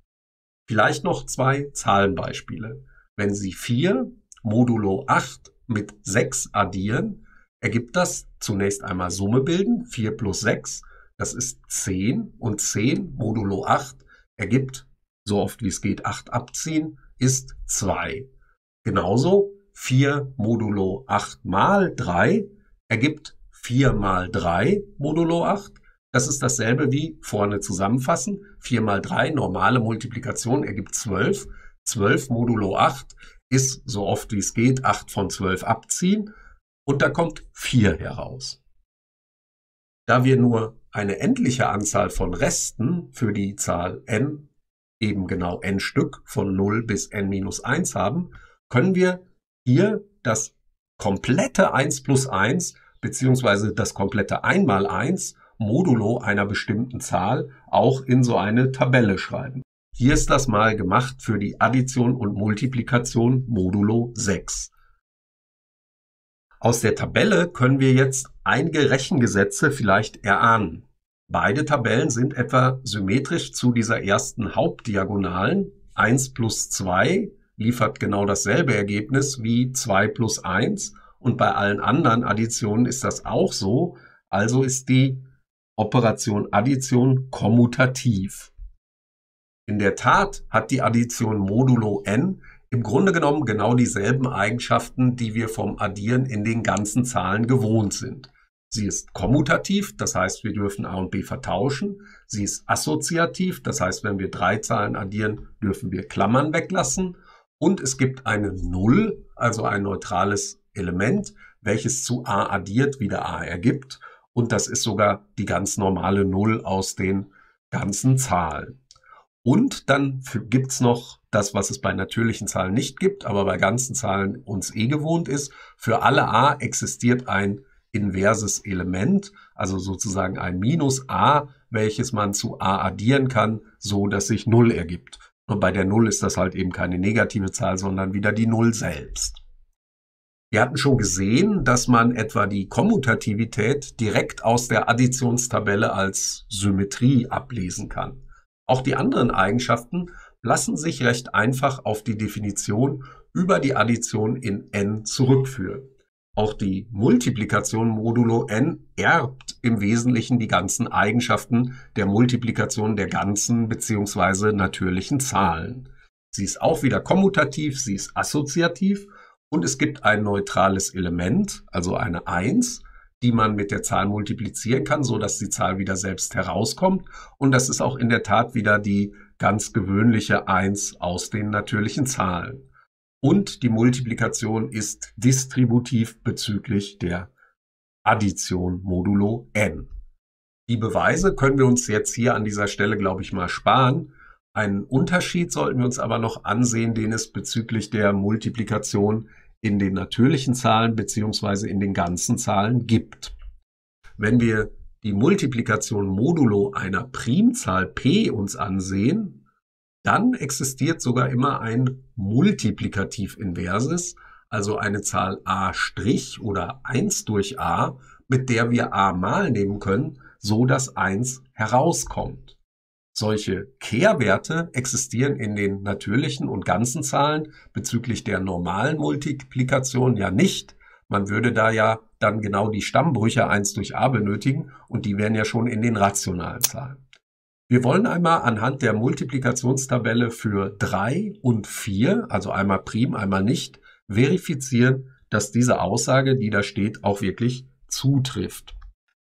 Vielleicht noch zwei Zahlenbeispiele. Wenn Sie 4 modulo 8 mit 6 addieren, ergibt das zunächst einmal Summe bilden, 4 plus 6, das ist 10 und 10 modulo 8 ergibt, so oft wie es geht, 8 abziehen, ist 2. Genauso 4 modulo 8 mal 3 ergibt 4 mal 3 modulo 8. Das ist dasselbe wie vorne zusammenfassen. 4 mal 3 normale Multiplikation ergibt 12. 12 modulo 8 ist so oft wie es geht 8 von 12 abziehen und da kommt 4 heraus. Da wir nur eine endliche Anzahl von Resten für die Zahl n, eben genau n Stück von 0 bis n minus 1 haben, können wir hier das komplette 1 plus 1 beziehungsweise das komplette 1 mal 1 modulo einer bestimmten Zahl auch in so eine Tabelle schreiben. Hier ist das mal gemacht für die Addition und Multiplikation modulo 6. Aus der Tabelle können wir jetzt einige Rechengesetze vielleicht erahnen. Beide Tabellen sind etwa symmetrisch zu dieser ersten Hauptdiagonalen. 1 plus 2 liefert genau dasselbe Ergebnis wie 2 plus 1 und bei allen anderen Additionen ist das auch so. Also ist die Operation Addition kommutativ. In der Tat hat die Addition modulo n im Grunde genommen genau dieselben Eigenschaften, die wir vom Addieren in den ganzen Zahlen gewohnt sind. Sie ist kommutativ, das heißt, wir dürfen a und b vertauschen. Sie ist assoziativ, das heißt, wenn wir drei Zahlen addieren, dürfen wir Klammern weglassen. Und es gibt eine Null, also ein neutrales Element, welches zu a addiert wieder a ergibt. Und das ist sogar die ganz normale Null aus den ganzen Zahlen. Und dann gibt's noch das, was es bei natürlichen Zahlen nicht gibt, aber bei ganzen Zahlen uns eh gewohnt ist. Für alle a existiert ein inverses Element, also sozusagen ein Minus a, welches man zu a addieren kann, so dass sich 0 ergibt. Und bei der 0 ist das halt eben keine negative Zahl, sondern wieder die 0 selbst. Wir hatten schon gesehen, dass man etwa die Kommutativität direkt aus der Additionstabelle als Symmetrie ablesen kann. Auch die anderen Eigenschaften lassen sich recht einfach auf die Definition über die Addition in n zurückführen. Auch die Multiplikation modulo n erbt im Wesentlichen die ganzen Eigenschaften der Multiplikation der ganzen bzw. natürlichen Zahlen. Sie ist auch wieder kommutativ, sie ist assoziativ und es gibt ein neutrales Element, also eine 1, die man mit der Zahl multiplizieren kann, so dass die Zahl wieder selbst herauskommt. Und das ist auch in der Tat wieder die ganz gewöhnliche 1 aus den natürlichen Zahlen. Und die Multiplikation ist distributiv bezüglich der Addition modulo n. Die Beweise können wir uns jetzt hier an dieser Stelle, glaube ich, mal sparen. Einen Unterschied sollten wir uns aber noch ansehen, den es bezüglich der Multiplikation in den natürlichen Zahlen beziehungsweise in den ganzen Zahlen gibt. Wenn wir die Multiplikation modulo einer Primzahl p uns ansehen, dann existiert sogar immer ein Multiplikativ inverses, also eine Zahl a' oder 1 durch a, mit der wir a mal nehmen können, so dass 1 herauskommt. Solche Kehrwerte existieren in den natürlichen und ganzen Zahlen bezüglich der normalen Multiplikation ja nicht. Man würde da ja dann genau die Stammbrüche 1 durch a benötigen und die wären ja schon in den rationalen Zahlen. Wir wollen einmal anhand der Multiplikationstabelle für 3 und 4, also einmal prim, einmal nicht, verifizieren, dass diese Aussage, die da steht, auch wirklich zutrifft.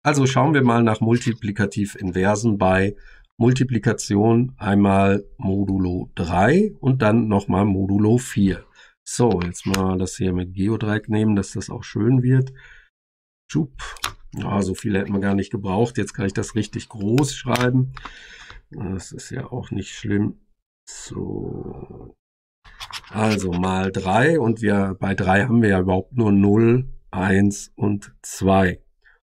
Also schauen wir mal nach Multiplikativ-Inversen bei Multiplikation einmal modulo 3 und dann nochmal modulo 4. So, jetzt mal das hier mit Geodreieck nehmen, dass das auch schön wird. Schub. Ja, so viel hätten wir gar nicht gebraucht. Jetzt kann ich das richtig groß schreiben. Das ist ja auch nicht schlimm. So. Also mal 3 und wir bei 3 haben wir ja überhaupt nur 0, 1 und 2.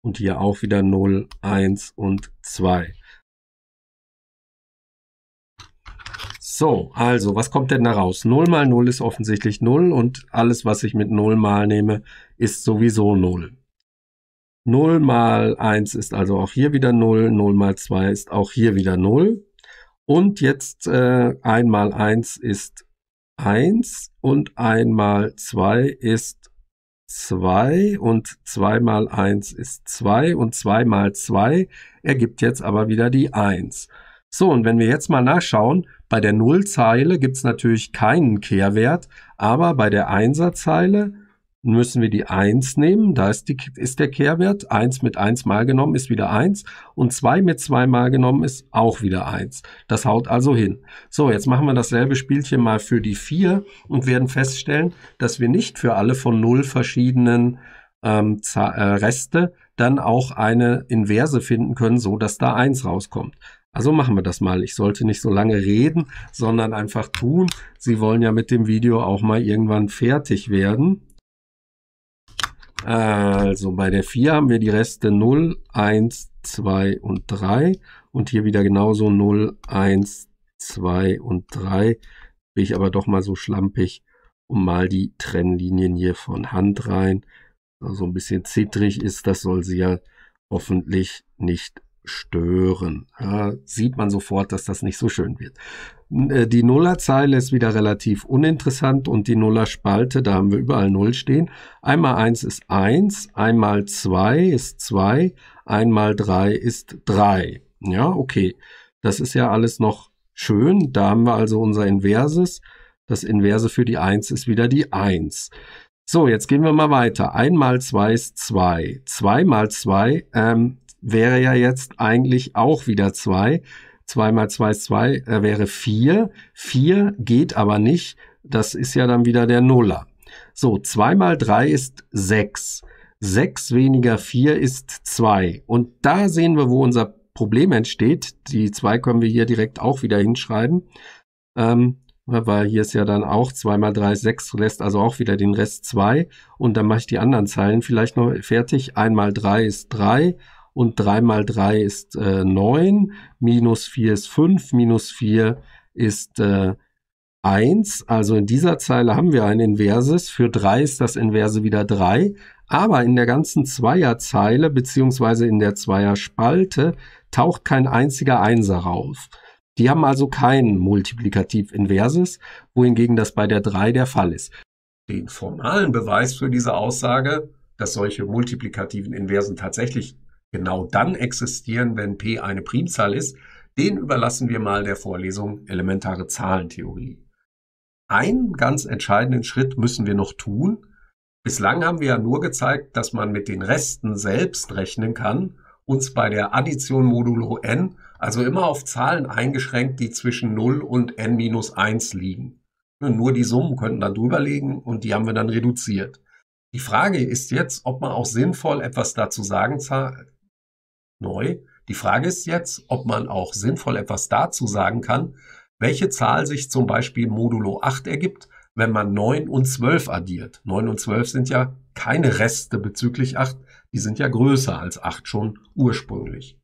Und hier auch wieder 0, 1 und 2. So, also, was kommt denn da raus? 0 mal 0 ist offensichtlich 0 und alles, was ich mit 0 mal nehme, ist sowieso 0. 0 mal 1 ist also auch hier wieder 0, 0 mal 2 ist auch hier wieder 0. Und jetzt äh, 1 mal 1 ist 1 und 1 mal 2 ist 2 und 2 mal 1 ist 2 und 2 mal 2 ergibt jetzt aber wieder die 1. So, und wenn wir jetzt mal nachschauen, bei der Nullzeile gibt es natürlich keinen Kehrwert, aber bei der Einserzeile müssen wir die 1 nehmen, da ist, die, ist der Kehrwert, 1 mit 1 mal genommen ist wieder 1 und 2 mit 2 mal genommen ist auch wieder 1. Das haut also hin. So, jetzt machen wir dasselbe Spielchen mal für die 4 und werden feststellen, dass wir nicht für alle von 0 verschiedenen ähm, äh, Reste dann auch eine Inverse finden können, so dass da 1 rauskommt. Also machen wir das mal. Ich sollte nicht so lange reden, sondern einfach tun. Sie wollen ja mit dem Video auch mal irgendwann fertig werden. Also bei der 4 haben wir die Reste 0, 1, 2 und 3 und hier wieder genauso 0, 1, 2 und 3. Bin ich aber doch mal so schlampig und mal die Trennlinien hier von Hand rein. So also ein bisschen zittrig ist, das soll sie ja hoffentlich nicht stören. Ja, sieht man sofort, dass das nicht so schön wird. Äh, die Nullerzeile ist wieder relativ uninteressant und die Nullerspalte, da haben wir überall Null stehen. Einmal eins ist eins, einmal zwei ist zwei, einmal drei ist drei. Ja, okay. Das ist ja alles noch schön. Da haben wir also unser Inverses. Das Inverse für die eins ist wieder die eins. So, jetzt gehen wir mal weiter. Einmal zwei ist zwei. Zwei mal zwei ähm, wäre ja jetzt eigentlich auch wieder zwei. 2 mal 2 ist 2, äh, wäre 4. 4 geht aber nicht. Das ist ja dann wieder der Nuller. So, 2 mal 3 ist 6. 6 weniger 4 ist 2. Und da sehen wir, wo unser Problem entsteht. Die 2 können wir hier direkt auch wieder hinschreiben. Ähm, weil hier ist ja dann auch 2 mal 3 ist 6, lässt also auch wieder den Rest 2. Und dann mache ich die anderen Zeilen vielleicht noch fertig. 1 mal 3 ist 3 und 3 mal 3 ist äh, 9, minus 4 ist 5, minus 4 ist äh, 1. Also in dieser Zeile haben wir ein Inverses. Für 3 ist das Inverse wieder 3. Aber in der ganzen Zweierzeile beziehungsweise in der Zweierspalte taucht kein einziger Einser raus. Die haben also kein Multiplikativ Inverses, wohingegen das bei der 3 der Fall ist. Den formalen Beweis für diese Aussage, dass solche multiplikativen Inversen tatsächlich genau dann existieren, wenn P eine Primzahl ist, den überlassen wir mal der Vorlesung Elementare Zahlentheorie. Einen ganz entscheidenden Schritt müssen wir noch tun. Bislang haben wir ja nur gezeigt, dass man mit den Resten selbst rechnen kann, uns bei der Addition modulo n Also immer auf Zahlen eingeschränkt, die zwischen 0 und n minus 1 liegen. Nur die Summen könnten da drüber liegen und die haben wir dann reduziert. Die Frage ist jetzt, ob man auch sinnvoll etwas dazu sagen neu. Die Frage ist jetzt, ob man auch sinnvoll etwas dazu sagen kann, welche Zahl sich zum Beispiel modulo 8 ergibt, wenn man 9 und 12 addiert. 9 und 12 sind ja keine Reste bezüglich 8, die sind ja größer als 8 schon ursprünglich.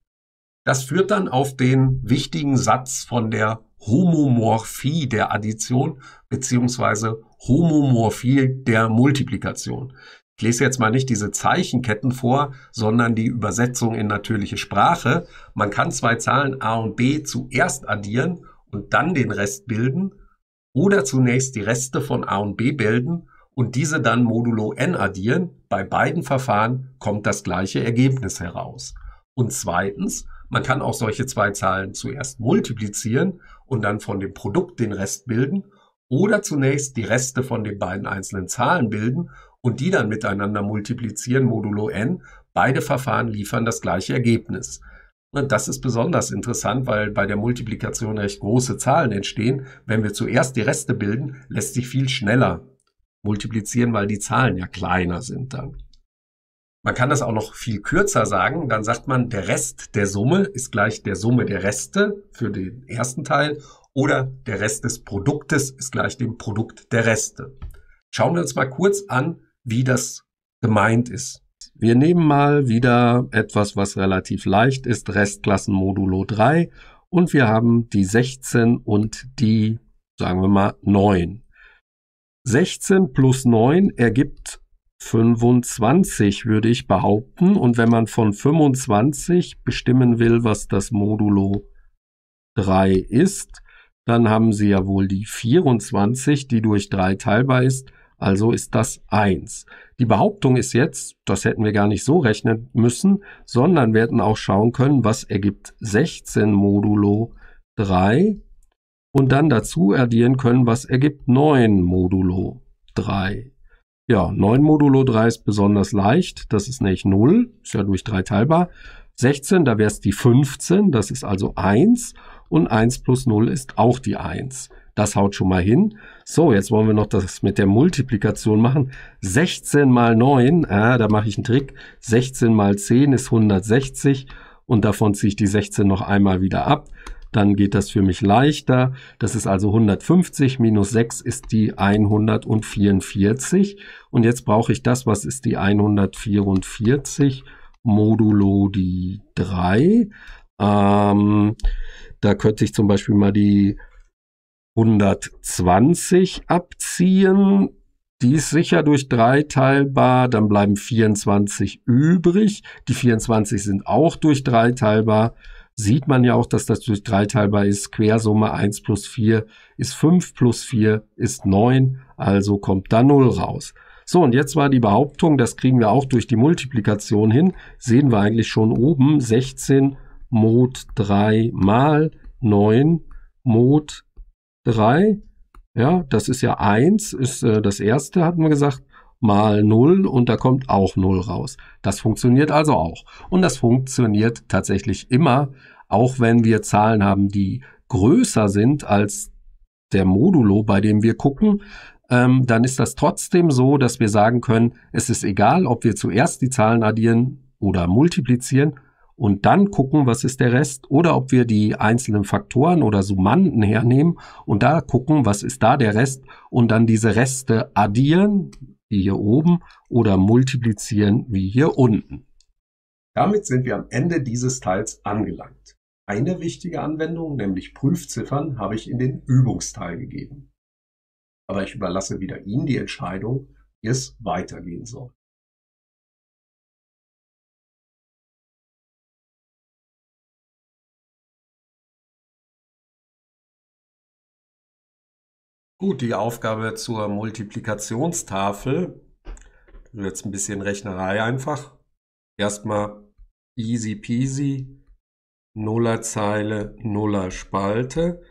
Das führt dann auf den wichtigen Satz von der Homomorphie der Addition beziehungsweise Homomorphie der Multiplikation. Ich lese jetzt mal nicht diese Zeichenketten vor, sondern die Übersetzung in natürliche Sprache. Man kann zwei Zahlen a und b zuerst addieren und dann den Rest bilden oder zunächst die Reste von a und b bilden und diese dann modulo n addieren. Bei beiden Verfahren kommt das gleiche Ergebnis heraus. Und zweitens, man kann auch solche zwei Zahlen zuerst multiplizieren und dann von dem Produkt den Rest bilden oder zunächst die Reste von den beiden einzelnen Zahlen bilden und die dann miteinander multiplizieren modulo n. Beide Verfahren liefern das gleiche Ergebnis. Und das ist besonders interessant, weil bei der Multiplikation recht große Zahlen entstehen. Wenn wir zuerst die Reste bilden, lässt sich viel schneller multiplizieren, weil die Zahlen ja kleiner sind dann. Man kann das auch noch viel kürzer sagen. Dann sagt man, der Rest der Summe ist gleich der Summe der Reste für den ersten Teil oder der Rest des Produktes ist gleich dem Produkt der Reste. Schauen wir uns mal kurz an, wie das gemeint ist. Wir nehmen mal wieder etwas, was relativ leicht ist, Restklassen modulo 3 und wir haben die 16 und die, sagen wir mal, 9. 16 plus 9 ergibt 25, würde ich behaupten. Und wenn man von 25 bestimmen will, was das Modulo 3 ist, dann haben Sie ja wohl die 24, die durch 3 teilbar ist. Also ist das 1. Die Behauptung ist jetzt, das hätten wir gar nicht so rechnen müssen, sondern wir hätten auch schauen können, was ergibt 16 modulo 3 und dann dazu addieren können, was ergibt 9 modulo 3. Ja, 9 modulo 3 ist besonders leicht. Das ist nämlich 0, ist ja durch 3 teilbar. 16, da wäre es die 15, das ist also 1. Und 1 plus 0 ist auch die 1. Das haut schon mal hin. So, jetzt wollen wir noch das mit der Multiplikation machen. 16 mal 9, ah, da mache ich einen Trick. 16 mal 10 ist 160 und davon ziehe ich die 16 noch einmal wieder ab dann geht das für mich leichter. Das ist also 150 minus 6 ist die 144. Und jetzt brauche ich das, was ist die 144 modulo die 3. Ähm, da könnte ich zum Beispiel mal die 120 abziehen. Die ist sicher durch 3 teilbar, dann bleiben 24 übrig. Die 24 sind auch durch 3 teilbar sieht man ja auch, dass das durch 3 teilbar ist. Quersumme 1 plus 4 ist 5 plus 4 ist 9, also kommt da 0 raus. So, und jetzt war die Behauptung, das kriegen wir auch durch die Multiplikation hin, sehen wir eigentlich schon oben, 16 Mod 3 mal 9 Mod 3. Ja, das ist ja 1, ist äh, das erste, hatten wir gesagt mal 0 und da kommt auch 0 raus. Das funktioniert also auch. Und das funktioniert tatsächlich immer, auch wenn wir Zahlen haben, die größer sind als der Modulo, bei dem wir gucken, ähm, dann ist das trotzdem so, dass wir sagen können, es ist egal, ob wir zuerst die Zahlen addieren oder multiplizieren und dann gucken, was ist der Rest, oder ob wir die einzelnen Faktoren oder Summanden hernehmen und da gucken, was ist da der Rest und dann diese Reste addieren, wie hier oben oder multiplizieren wie hier unten. Damit sind wir am Ende dieses Teils angelangt. Eine wichtige Anwendung, nämlich Prüfziffern, habe ich in den Übungsteil gegeben. Aber ich überlasse wieder Ihnen die Entscheidung, wie es weitergehen soll. Gut, die Aufgabe zur Multiplikationstafel. Jetzt ein bisschen Rechnerei einfach. Erstmal easy peasy. Nullerzeile, Nuller Spalte.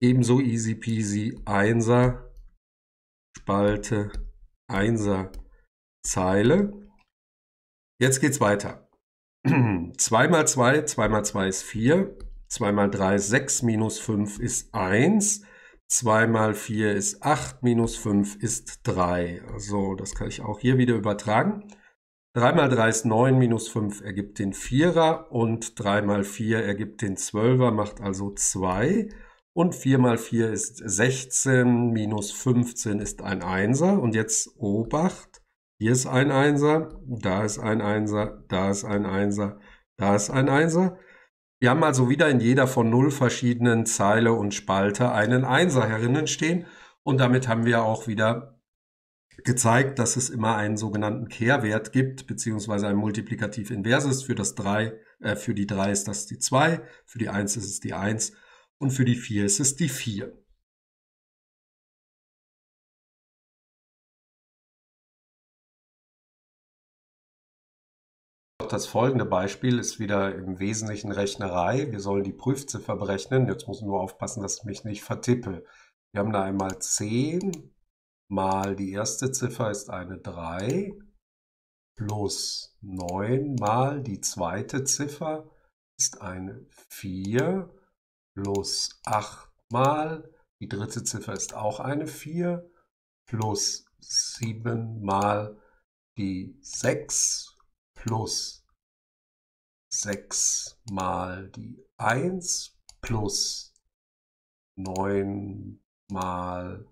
Ebenso easy peasy Einser Spalte, Einser Zeile. Jetzt geht's weiter. (clears throat) 2 mal 2, 2 mal 2 ist 4. 2 mal 3 ist 6, minus 5 ist 1. 2 mal 4 ist 8, minus 5 ist 3. So, das kann ich auch hier wieder übertragen. 3 mal 3 ist 9, minus 5 ergibt den 4er und 3 mal 4 ergibt den 12er, macht also 2. Und 4 mal 4 ist 16, minus 15 ist ein 1er. Und jetzt Obacht, hier ist ein 1er, da ist ein 1er, da ist ein 1er, da ist ein 1er. Wir haben also wieder in jeder von null verschiedenen Zeile und Spalte einen Einser herinnen stehen und damit haben wir auch wieder gezeigt, dass es immer einen sogenannten Kehrwert gibt, beziehungsweise ein Multiplikativ inverses. Für das 3, äh, für die 3 ist das die 2, für die 1 ist es die 1 und für die 4 ist es die 4. das folgende Beispiel ist wieder im Wesentlichen Rechnerei. Wir sollen die Prüfziffer berechnen. Jetzt muss ich nur aufpassen, dass ich mich nicht vertippe. Wir haben da einmal 10 mal die erste Ziffer ist eine 3 plus 9 mal die zweite Ziffer ist eine 4 plus 8 mal die dritte Ziffer ist auch eine 4 plus 7 mal die 6 plus 6 mal die 1 plus 9 mal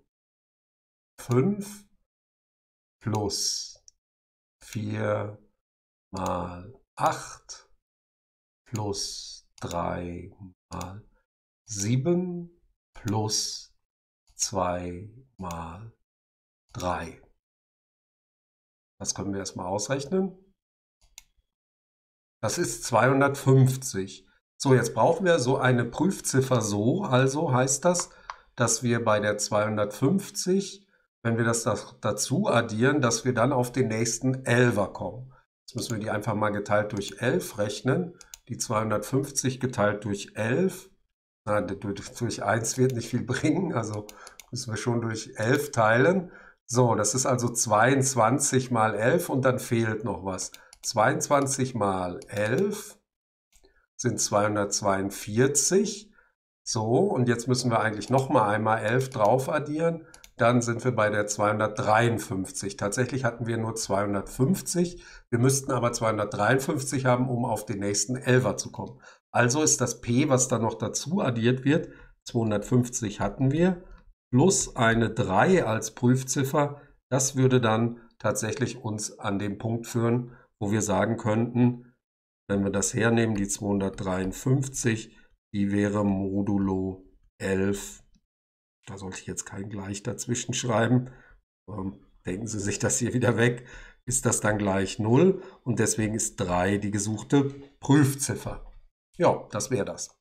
5 plus 4 mal 8 plus 3 mal 7 plus 2 mal 3. Das können wir erstmal ausrechnen. Das ist 250. So, jetzt brauchen wir so eine Prüfziffer so. Also heißt das, dass wir bei der 250, wenn wir das dazu addieren, dass wir dann auf den nächsten 11er kommen. Jetzt müssen wir die einfach mal geteilt durch 11 rechnen. Die 250 geteilt durch 11. Na, durch 1 wird nicht viel (laughs) bringen, also müssen wir schon durch 11 teilen. So, das ist also 22 mal 11 und dann fehlt noch was. 22 mal 11 sind 242. So, und jetzt müssen wir eigentlich noch mal einmal 11 drauf addieren. Dann sind wir bei der 253. Tatsächlich hatten wir nur 250. Wir müssten aber 253 haben, um auf den nächsten 11er zu kommen. Also ist das P, was dann noch dazu addiert wird, 250 hatten wir, plus eine 3 als Prüfziffer. Das würde dann tatsächlich uns an den Punkt führen, wo wir sagen könnten, wenn wir das hernehmen, die 253, die wäre modulo 11. Da sollte ich jetzt kein Gleich dazwischen schreiben. Ähm, denken Sie sich das hier wieder weg. Ist das dann gleich 0 und deswegen ist 3 die gesuchte Prüfziffer. Ja, das wäre das.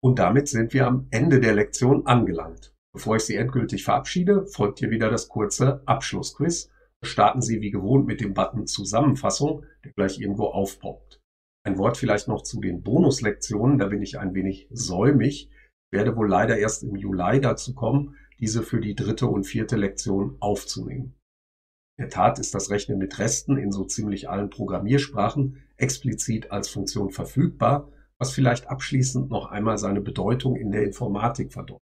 Und damit sind wir am Ende der Lektion angelangt. Bevor ich Sie endgültig verabschiede, folgt hier wieder das kurze Abschlussquiz starten Sie wie gewohnt mit dem Button Zusammenfassung, der gleich irgendwo aufpoppt. Ein Wort vielleicht noch zu den Bonuslektionen, da bin ich ein wenig säumig, werde wohl leider erst im Juli dazu kommen, diese für die dritte und vierte Lektion aufzunehmen. In der Tat ist das Rechnen mit Resten in so ziemlich allen Programmiersprachen explizit als Funktion verfügbar, was vielleicht abschließend noch einmal seine Bedeutung in der Informatik verdeutlicht.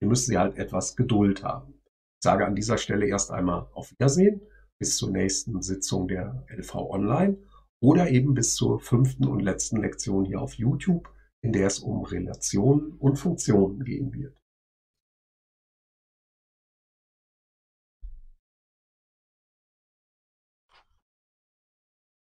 Hier müssen Sie halt etwas Geduld haben sage an dieser Stelle erst einmal auf Wiedersehen bis zur nächsten Sitzung der LV Online oder eben bis zur fünften und letzten Lektion hier auf YouTube, in der es um Relationen und Funktionen gehen wird.